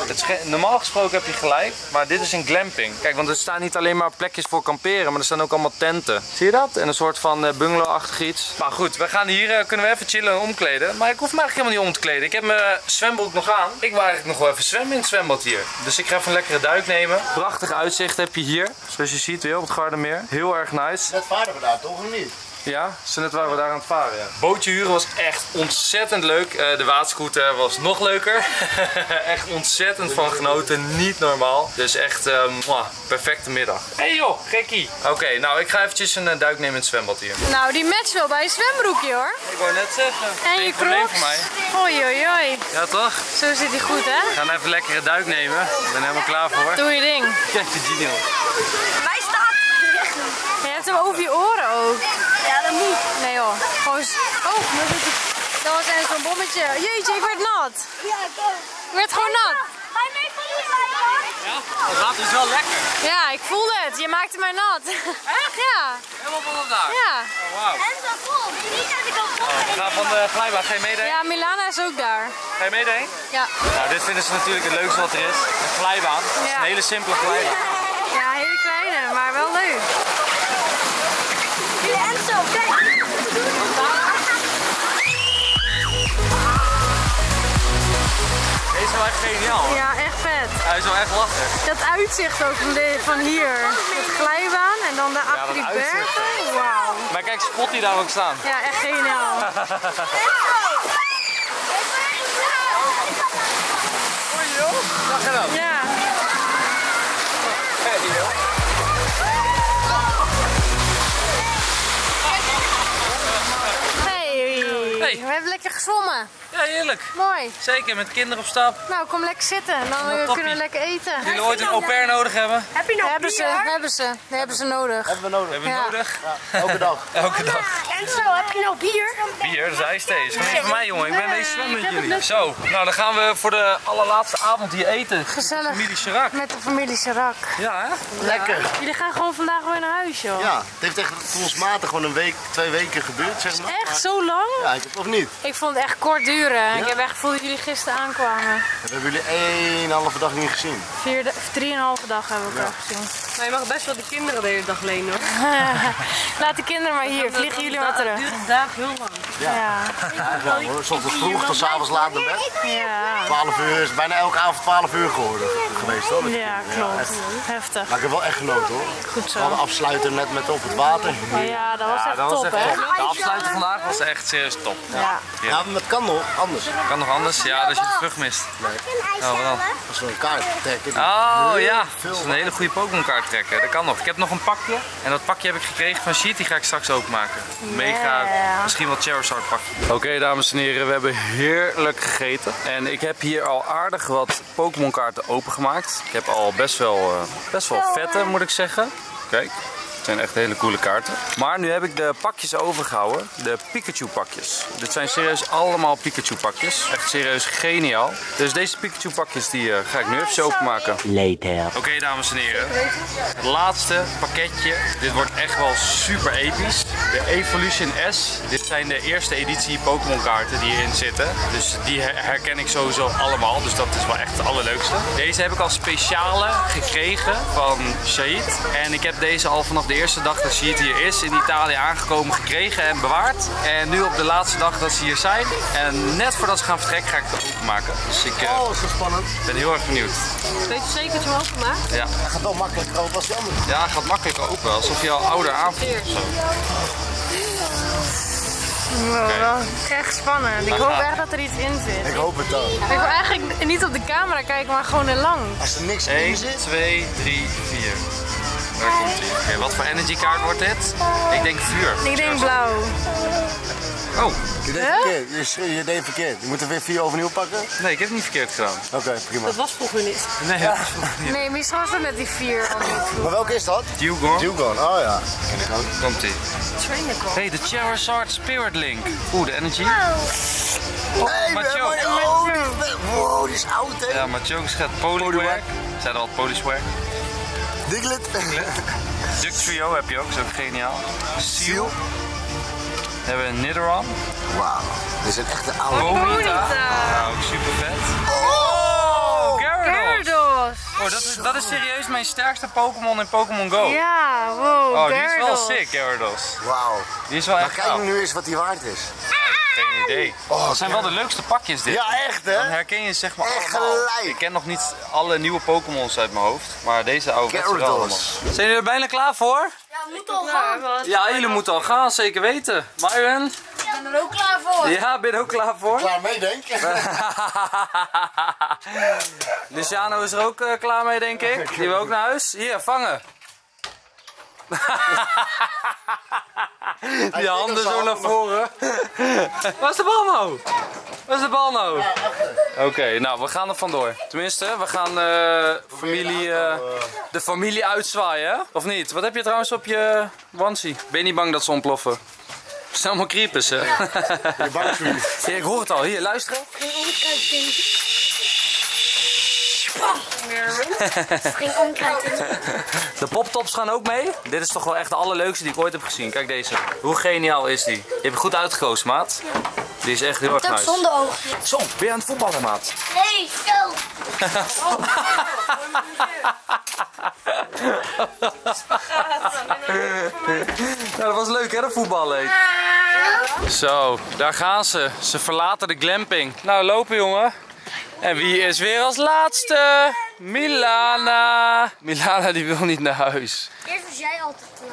Het is geen- normaal gesproken heb je gelijk, maar dit is een glamping. Kijk, want er staan niet alleen maar plekjes voor kamperen, maar er staan ook allemaal tenten. Zie je dat? En een soort van eh, bungalow-achtig iets. Maar goed, we gaan hier, eh, kunnen we even chillen en omkleden. Maar ik hoef me eigenlijk helemaal niet om te kleden. Ik heb mijn zwembroek nog aan. Ik wil eigenlijk nog wel even zwemmen in het zwembad hier. Dus ik ga even een lekkere duik nemen. Prachtig uitzicht heb je hier. Zoals je ziet weer op het Gardermeer. Heel erg nice. Net varen we daar toch of niet? Ja, zo net waren we daar aan het varen. Ja. Bootje huren was echt ontzettend leuk. Eh, de waterscooter was nog leuker. echt ontzettend van genoten. Niet normaal. Dus echt mwah, perfecte middag. Hé hey joh, gekkie. Oké, nou ik ga eventjes een eh, duik nemen in het zwembad hier. Nou, die match wel bij je zwembroekje hoor. Ik wou net zeggen. En je crocs. voor mij. Oei, oei, oei. Ja toch? Zo zit hij goed, hè? We gaan even lekker een duik nemen. Ik ben helemaal klaar voor. Doe je ding. Kijk de Gino. Hebt hem over je oren ook. Ja, dat moet. Nee joh. Gewoon... Oh, dat was echt zo'n bommetje. Jeetje, ik werd nat. Ja, go. Ik werd gewoon nat. Ga je mee van die lijn, Ja, het water is wel lekker. Ja, ik voelde het. Je maakte mij nat. Echt? Ja. Helemaal van het daar. Ja. Oh, wauw. En zo vol. Niet dat ik al vol We gaan van de glijbaan. Ga je meedoen? Ja, Milana is ook daar. Ga je meedoen? Ja. Nou, dit vinden ze natuurlijk het leukste wat er is. Een glijbaan. Het is Ja. een hele simpele glijbaan. Ja, hele kleine, maar wel leuk. En zo, kijk. Deze is wel echt geniaal. hoor. Ja, echt vet. Hij is wel echt lachen. Dat uitzicht ook van, de- van hier. Het glijbaan en dan daarachter dat die bergen. Wauw. Maar kijk, Spot die daar ook staan. Ja, echt geniaal. Hoi joh. Dag je dan. Ja. Hey. Gezwommen. Ja, heerlijk. Mooi. Zeker, met kinderen op stap. Nou, kom lekker zitten. Dan kunnen we lekker eten. Jullie ooit een au pair nodig hebben? Heb je nog hebben ze, hebben ze. Die hebben ze nodig. Hebben we nodig. Hebben we Ja. nodig? Elke dag. Elke dag. En zo, heb je nog bier? Bier, dat is ijsthee. Is geen van mij jongen, ik ben deze zwemmen met jullie. Zo, nou dan gaan we voor de allerlaatste avond hier eten. Gezellig. Familie Chirac. Met de familie Sarak. Ja hè? Lekker. Jullie gaan gewoon vandaag weer naar huis, joh. Ja, het heeft echt volgens matig gewoon een week, twee weken geduurd, zeg maar. Echt zo lang? Ja, of niet. Ik vond het echt kort duren. Ik heb echt gevoeld dat jullie gisteren aankwamen. We hebben jullie één halve dag niet gezien. Vier, da- drieënhalve dag hebben we elkaar gezien. Maar je mag best wel de kinderen de hele dag lenen hoor. Laat de kinderen maar hier. Vliegen jullie maar terug. Het duurt een dag heel lang. Ja. Ja, hoor. Soms vroeg tot s'avonds laat naar bed. Ja. 12 uur is bijna elke avond 12 uur geworden geweest hoor. Ja, klopt. Heftig. Maar ik heb wel echt genoten hoor. Goed We zo. hadden afsluiten net met op het water. Ja, dat was Ja, echt dat was top, echt hè? top. De afsluiting vandaag was echt serieus top. Ja. Ja, maar het kan nog anders. Kan nog anders? Ja, dat je de vlucht mist. Oh, wat dan? Als we een kaart trekken. Oh ja, dat is een hele goede Pokémon kaart trekken. Dat kan nog. Ik heb nog een pakje. En dat pakje heb ik gekregen van Sheet. Die ga ik straks openmaken. Mega, Yeah. misschien wel Charizard pakje. Oké dames en heren, we hebben heerlijk gegeten. En ik heb hier al aardig wat Pokémon kaarten opengemaakt. Ik heb al best wel, eh, best wel vette moet ik zeggen. Kijk. Het zijn echt hele coole kaarten. Maar nu heb ik de pakjes overgehouden. De Pikachu pakjes. Dit zijn serieus allemaal Pikachu pakjes. Echt serieus geniaal. Dus deze Pikachu pakjes die eh, ga ik nu even openmaken. Oké dames en heren. Het laatste pakketje. Dit wordt echt wel super episch. De Evolution S. Dit zijn de eerste editie Pokémon kaarten die hierin zitten. Dus die her- herken ik sowieso allemaal. Dus dat is wel echt het allerleukste. Deze heb ik als speciale gekregen van Shahid. En ik heb deze al vanaf de eerste dag dat Shahid hier is in Italië aangekomen gekregen en bewaard. En nu op de laatste dag dat ze hier zijn. En net voordat ze gaan vertrekken ga ik het openmaken. Dus ik eh, Oh, zo spannend. ben heel erg benieuwd. Weet je zeker dat je hem had gemaakt? Ja. Het gaat wel makkelijker open als die andere. Ja, het gaat makkelijk open. Alsof je al ouder aanvoelt of zo. Echt spannend. Ik hoop echt dat er iets in zit. Ik hoop het dan. Ik wil eigenlijk niet op de camera kijken, maar gewoon er lang. Als er niks in 1, zit. 2, 3, 4. Daar komt hij. Oké, wat voor energy kaart wordt dit? Ik denk vuur. Ik denk blauw. Oh, Je deed Huh? verkeerd. Je, deed verkeerd. Je moet er weer vier overnieuw pakken. Oké, nee, ik heb het niet verkeerd gedaan. prima. was vroeger niet. Nee, ja. Nee, misschien was het net die vier. al niet. Maar welke is dat? Dugong. Dugong. Oh ja. Komt ie. Hey, de Charizard Spirit Link. Oeh, de energy. Hey, Machoke. maar- oh, die is, wow, die is oud, hè? Ja, Machoke gaat Poliwag. Poliwag. Zijn er al Poliwag. Diglett. Duck Trio heb je ook, is ook geniaal. Seal. We hebben een Nidoran. Wauw. Dit is een echte oude. Bonita. Ja, ook super vet. Oh! Gyarados. Gyarados. Oh, dat is, dat is serieus mijn sterkste Pokémon in Pokémon Go. Ja, wow, Oh, die is wel Gyarados. sick, Gyarados. Wauw. Die is wel Maar echt kijk gaaf. nu eens wat die waard is. Geen idee. Oh, Dat zijn wel de leukste pakjes dit. Ja, echt, hè? Dan herken je zeg maar Echt allemaal. gelijk. Ik ken nog niet alle nieuwe Pokémons uit mijn hoofd. Maar deze oude wel allemaal. Zijn jullie er bijna klaar voor? Ja, moet al gaan. Ja, jullie moeten al gaan, zeker weten. Myron? Ik ben er ook klaar voor. Ja, ben je er ook klaar voor? Klaar mee, denk ik. Luciano is er ook eh, klaar mee, denk ik. Die wil ook naar huis. Hier, vangen. Die handen zo naar voren. Waar is de bal nou? Waar is de bal nou? Oké, nou, we gaan er vandoor. Tenminste, we gaan eh, familie, eh, de familie uitzwaaien, hè? Of niet? Wat heb je trouwens op je onesie? Ben je niet bang dat ze ontploffen? Het zijn allemaal creepers, hè? Je bang voor. Ja, ik hoor het al. Hier, luisteren. Onkruid in. De poptops gaan ook mee. Dit is toch wel echt de allerleukste die ik ooit heb gezien. Kijk deze. Hoe geniaal is die? Je hebt goed uitgekozen, maat. Die is echt heel erg nice. zonder oogjes. Zo, ben je aan het voetballen, maat? Nee, zo. Nou, dat was leuk hè, de voetballen. Zo, daar gaan ze. Ze verlaten de glamping. Nou, lopen jongen. En wie is weer als laatste? Milana. Milana die wil niet naar huis. Eerst was jij altijd te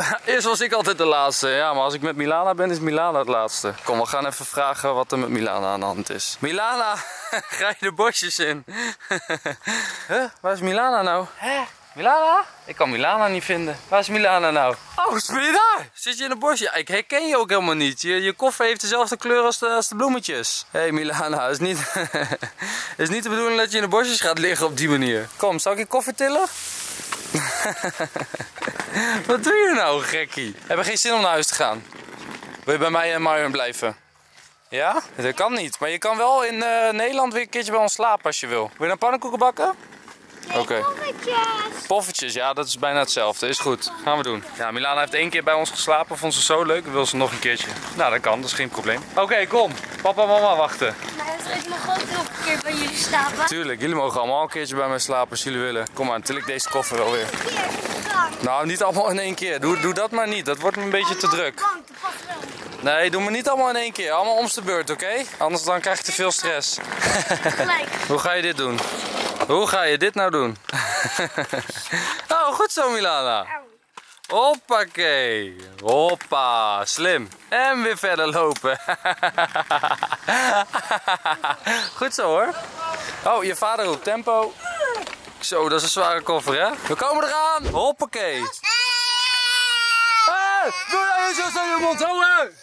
laat. Eerst was ik altijd de laatste. Ja, maar als ik met Milana ben, is Milana het laatste. Kom, we gaan even vragen wat er met Milana aan de hand is. Milana, ga je de bosjes in? huh? Waar is Milana nou? Hè? Milana? Ik kan Milana niet vinden. Waar is Milana nou? Oh, ben je daar? Zit je in een bosje? Ja, ik herken je ook helemaal niet. Je, je koffer heeft dezelfde kleur als de, als de bloemetjes. Hé hey, Milana, het is niet, is niet de bedoeling dat je in de bosjes gaat liggen op die manier. Kom, zal ik je koffer tillen? Wat doe je nou, gekkie? Heb je geen zin om naar huis te gaan? Wil je bij mij en Marion blijven? Ja? Dat kan niet. Maar je kan wel in eh, Nederland weer een keertje bij ons slapen als je wil. Wil je dan pannenkoeken bakken? Oké. Poffertjes. Poffertjes, ja, dat is bijna hetzelfde. Is goed. Gaan we doen. Ja, Milana heeft één keer bij ons geslapen. Vond ze zo leuk. Wil ze nog een keertje? Nou, dat kan. Dat is geen probleem. Oké, kom. Papa en mama wachten. Nou, ik mag ook nog een keer bij jullie slapen. Tuurlijk, jullie mogen allemaal een keertje bij mij slapen als jullie willen. Kom maar, til ik deze koffer wel weer. Nou, niet allemaal in één keer. Doe, doe dat maar niet. Dat wordt me een beetje te druk. Nee, doe me niet allemaal in één keer. Allemaal om de beurt, oké? Anders dan krijg je te veel stress. Gelijk. Hoe ga je dit doen? Hoe ga je dit nou doen? oh, goed zo, Milana. Hoppakee. Hoppa. Slim. En weer verder lopen. goed zo, hoor. Oh, je vader roept tempo. Zo, dat is een zware koffer, hè? We komen eraan. Hoppakee. Hey, doe nou zo zo je mond houden.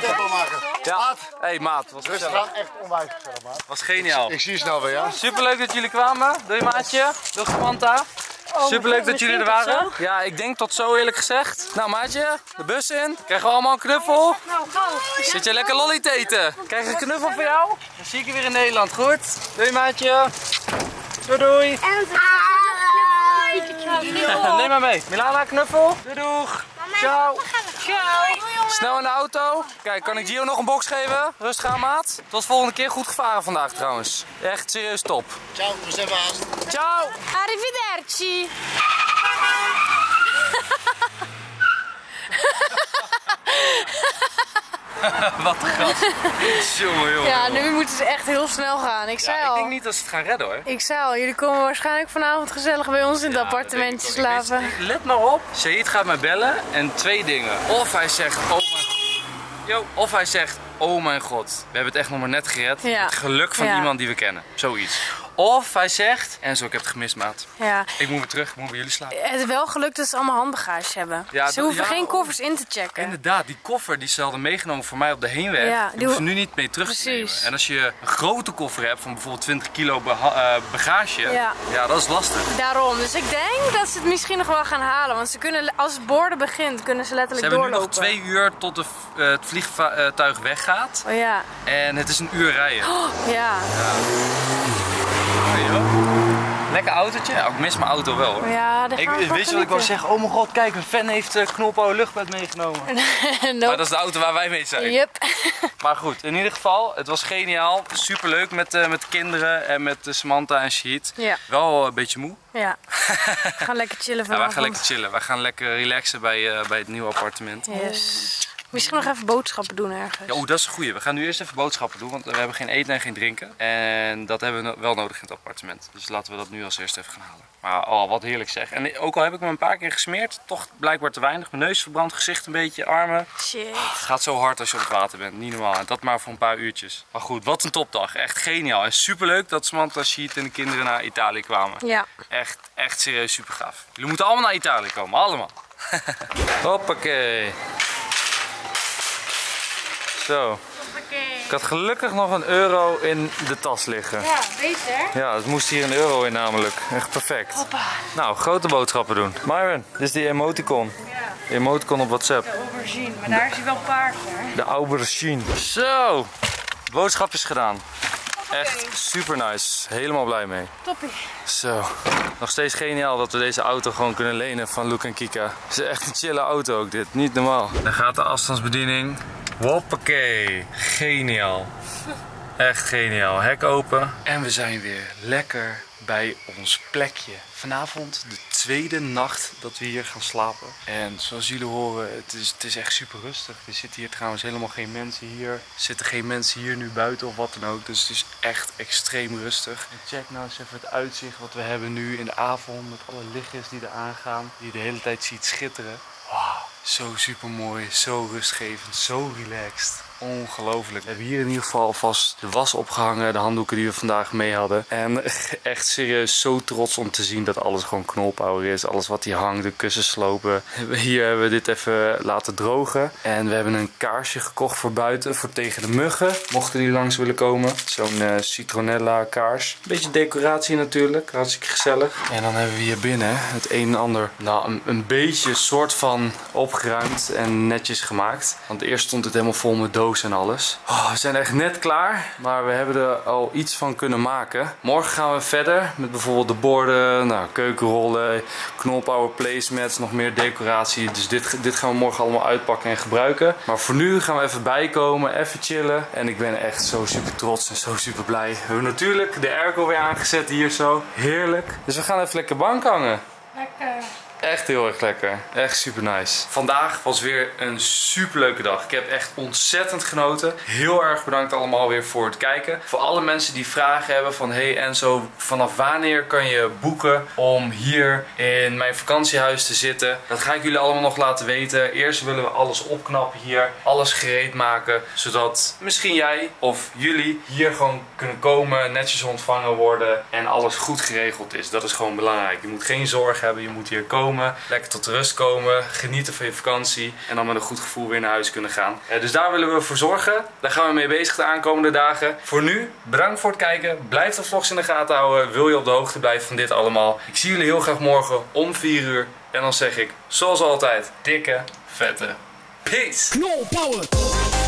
Tempo maken. Ja. hey, maat. Was Rustig gezellig. echt onwijs gezellig, maat. Was geniaal. Ik zie je snel weer, ja? Superleuk dat jullie kwamen. Doe je maatje? Doe Samantha. Superleuk dat jullie er waren. Ja, ik denk tot zo eerlijk gezegd. Nou maatje, de bus in. Krijgen we allemaal een knuffel? Nou, go. Zit je lekker lolly te eten? Krijg ik een knuffel voor jou? Dan zie ik je weer in Nederland. Goed? Doei maatje. Doei doei. En Neem maar mee. Milana, knuffel. Doei doeg. Ciao. Ciao. Snel in de auto. Kijk, kan ik Gio nog een box geven? Rustig aan maat. Tot volgende keer goed gevaren vandaag trouwens. Echt serieus top. Ciao, we zijn haast. Ciao. Arrivederci. Wat een gast. jongen, jongen. Ja, nu moeten ze echt heel snel gaan. Ik zei Ja, ik al. denk niet dat ze het gaan redden hoor. Ik zei al, jullie komen waarschijnlijk vanavond gezellig bij ons in het Ja, appartementje ik slapen. Ik weet- Let maar op. Said gaat mij bellen en twee dingen. Of hij zegt, oh mijn... Yo. Of hij zegt, oh mijn god, we hebben het echt nog maar net gered. Ja. Het geluk van iemand die we kennen. Zoiets. Of hij zegt, en zo, ik heb het gemist, maat. Ja. Ik moet weer terug, ik moet bij jullie slapen. Het is wel gelukt dat ze allemaal handbagage hebben. Ja, ze hoeven ja, geen oh. koffers in te checken. Inderdaad, die koffer die ze hadden meegenomen voor mij op de heenweg, Ja, die die hoef je ho- nu niet mee terug te Precies. nemen. En als je een grote koffer hebt van bijvoorbeeld 20 kilo eh, bagage, Ja. ja, dat is lastig. Daarom. Dus ik denk dat ze het misschien nog wel gaan halen. Want ze kunnen, als het borden begint, kunnen ze Ze letterlijk hebben nu doorlopen. nog twee uur tot de, eh, het vliegtuig weggaat. Oh ja. En het is een uur rijden. Ja. Lekker autootje. Ja, ik mis mijn auto wel hoor. Ja, Ik, we weet je wat ik wou genieten. zeggen? Oh mijn god, kijk, een fan heeft uh, knolpauw luchtbed meegenomen. Nope. Maar dat is de auto waar wij mee zijn. Yup. Maar goed, in ieder geval, het was geniaal. Superleuk met, eh, met de kinderen en met eh, Samantha en Shahid. Ja. Wel een beetje moe. Ja. We gaan lekker chillen Ja, vanavond. wij gaan lekker chillen. Wij gaan lekker relaxen bij, eh, bij het nieuwe appartement. Yes. Misschien nog even boodschappen doen ergens. Ja, oeh, dat is een goeie. We gaan nu eerst even boodschappen doen, want we hebben geen eten en geen drinken. En dat hebben we wel nodig in het appartement. Dus laten we dat nu als eerste even gaan halen. Maar oh, wat heerlijk zeg. En ook al heb ik me een paar keer gesmeerd, toch blijkbaar te weinig. Mijn neus verbrand, gezicht een beetje, armen. Shit. Het gaat zo hard als je op het water bent, niet normaal. En dat maar voor een paar uurtjes. Maar goed, wat een topdag. Echt geniaal. En superleuk dat Samantha, Sheet en de kinderen naar Italië kwamen. Ja. Echt, echt serieus super gaaf. Jullie moeten allemaal naar Italië komen, allemaal. Hoppakee. Zo. Ik had gelukkig nog een euro in de tas liggen. Ja, beter. Ja, het moest hier een euro in namelijk. Echt perfect. Hoppa. Nou, grote boodschappen doen. Myron, dit is die emoticon. Ja. De emoticon op WhatsApp. Aubergine. Maar daar is hij wel paard hè. De aubergine. Zo, boodschap is gedaan. Echt super nice. Helemaal blij mee. Toppie. Zo. Nog steeds geniaal dat we deze auto gewoon kunnen lenen van Luke en Kika. Het is echt een chille auto ook dit. Niet normaal. Daar gaat de afstandsbediening. Hoppakee. Geniaal. Echt geniaal. Hek open. En we zijn weer lekker bij ons plekje. Vanavond de tweede nacht dat we hier gaan slapen. En zoals jullie horen, het is, het is echt super rustig. Er zitten hier trouwens helemaal geen mensen hier. Er zitten geen mensen hier nu buiten of wat dan ook. Dus het is echt extreem rustig. En check nou eens even het uitzicht wat we hebben nu in de avond. Met alle lichtjes die er aangaan. Die je de hele tijd ziet schitteren. Wauw, zo super mooi, zo rustgevend, zo relaxed. Ongelooflijk. We hebben hier in ieder geval alvast de was opgehangen, de handdoeken die we vandaag mee hadden. En echt serieus zo trots om te zien dat alles gewoon knolpower is. Alles wat hier hangt, de kussens slopen. Hier hebben we dit even laten drogen. En we hebben een kaarsje gekocht voor buiten, voor tegen de muggen. Mochten die langs willen komen. Zo'n eh, citronella kaars. Beetje decoratie natuurlijk, hartstikke gezellig. En dan hebben we hier binnen het een en ander, nou een, een beetje soort van opgeruimd en netjes gemaakt. Want eerst stond het helemaal vol met dozen en alles. Oh, we zijn echt net klaar, maar we hebben er al iets van kunnen maken. Morgen gaan we verder met bijvoorbeeld de borden, nou, keukenrollen, knolpower placemats, nog meer decoratie. Dus dit, dit gaan we morgen allemaal uitpakken en gebruiken. Maar voor nu gaan we even bijkomen, even chillen. En ik ben echt zo super trots en zo super blij. We hebben natuurlijk de airco weer aangezet hier zo. Heerlijk. Dus we gaan even lekker bank hangen. Lekker. Echt heel erg lekker. Echt super nice. Vandaag was weer een super leuke dag. Ik heb echt ontzettend genoten. Heel erg bedankt allemaal weer voor het kijken. Voor alle mensen die vragen hebben van hey Enzo, vanaf wanneer kan je boeken om hier in mijn vakantiehuis te zitten? Dat ga ik jullie allemaal nog laten weten. Eerst willen we alles opknappen hier. Alles gereed maken. Zodat misschien jij of jullie hier gewoon kunnen komen. Netjes ontvangen worden. En alles goed geregeld is. Dat is gewoon belangrijk. Je moet geen zorg hebben. Je moet hier komen. Lekker tot rust komen. Genieten van je vakantie. En dan met een goed gevoel weer naar huis kunnen gaan. Eh, dus daar willen we voor zorgen. Daar gaan we mee bezig de aankomende dagen. Voor nu, bedankt voor het kijken. Blijf de vlogs in de gaten houden. Wil je op de hoogte blijven van dit allemaal. Ik zie jullie heel graag morgen om 4 uur. En dan zeg ik, zoals altijd, dikke, vette peace. Power.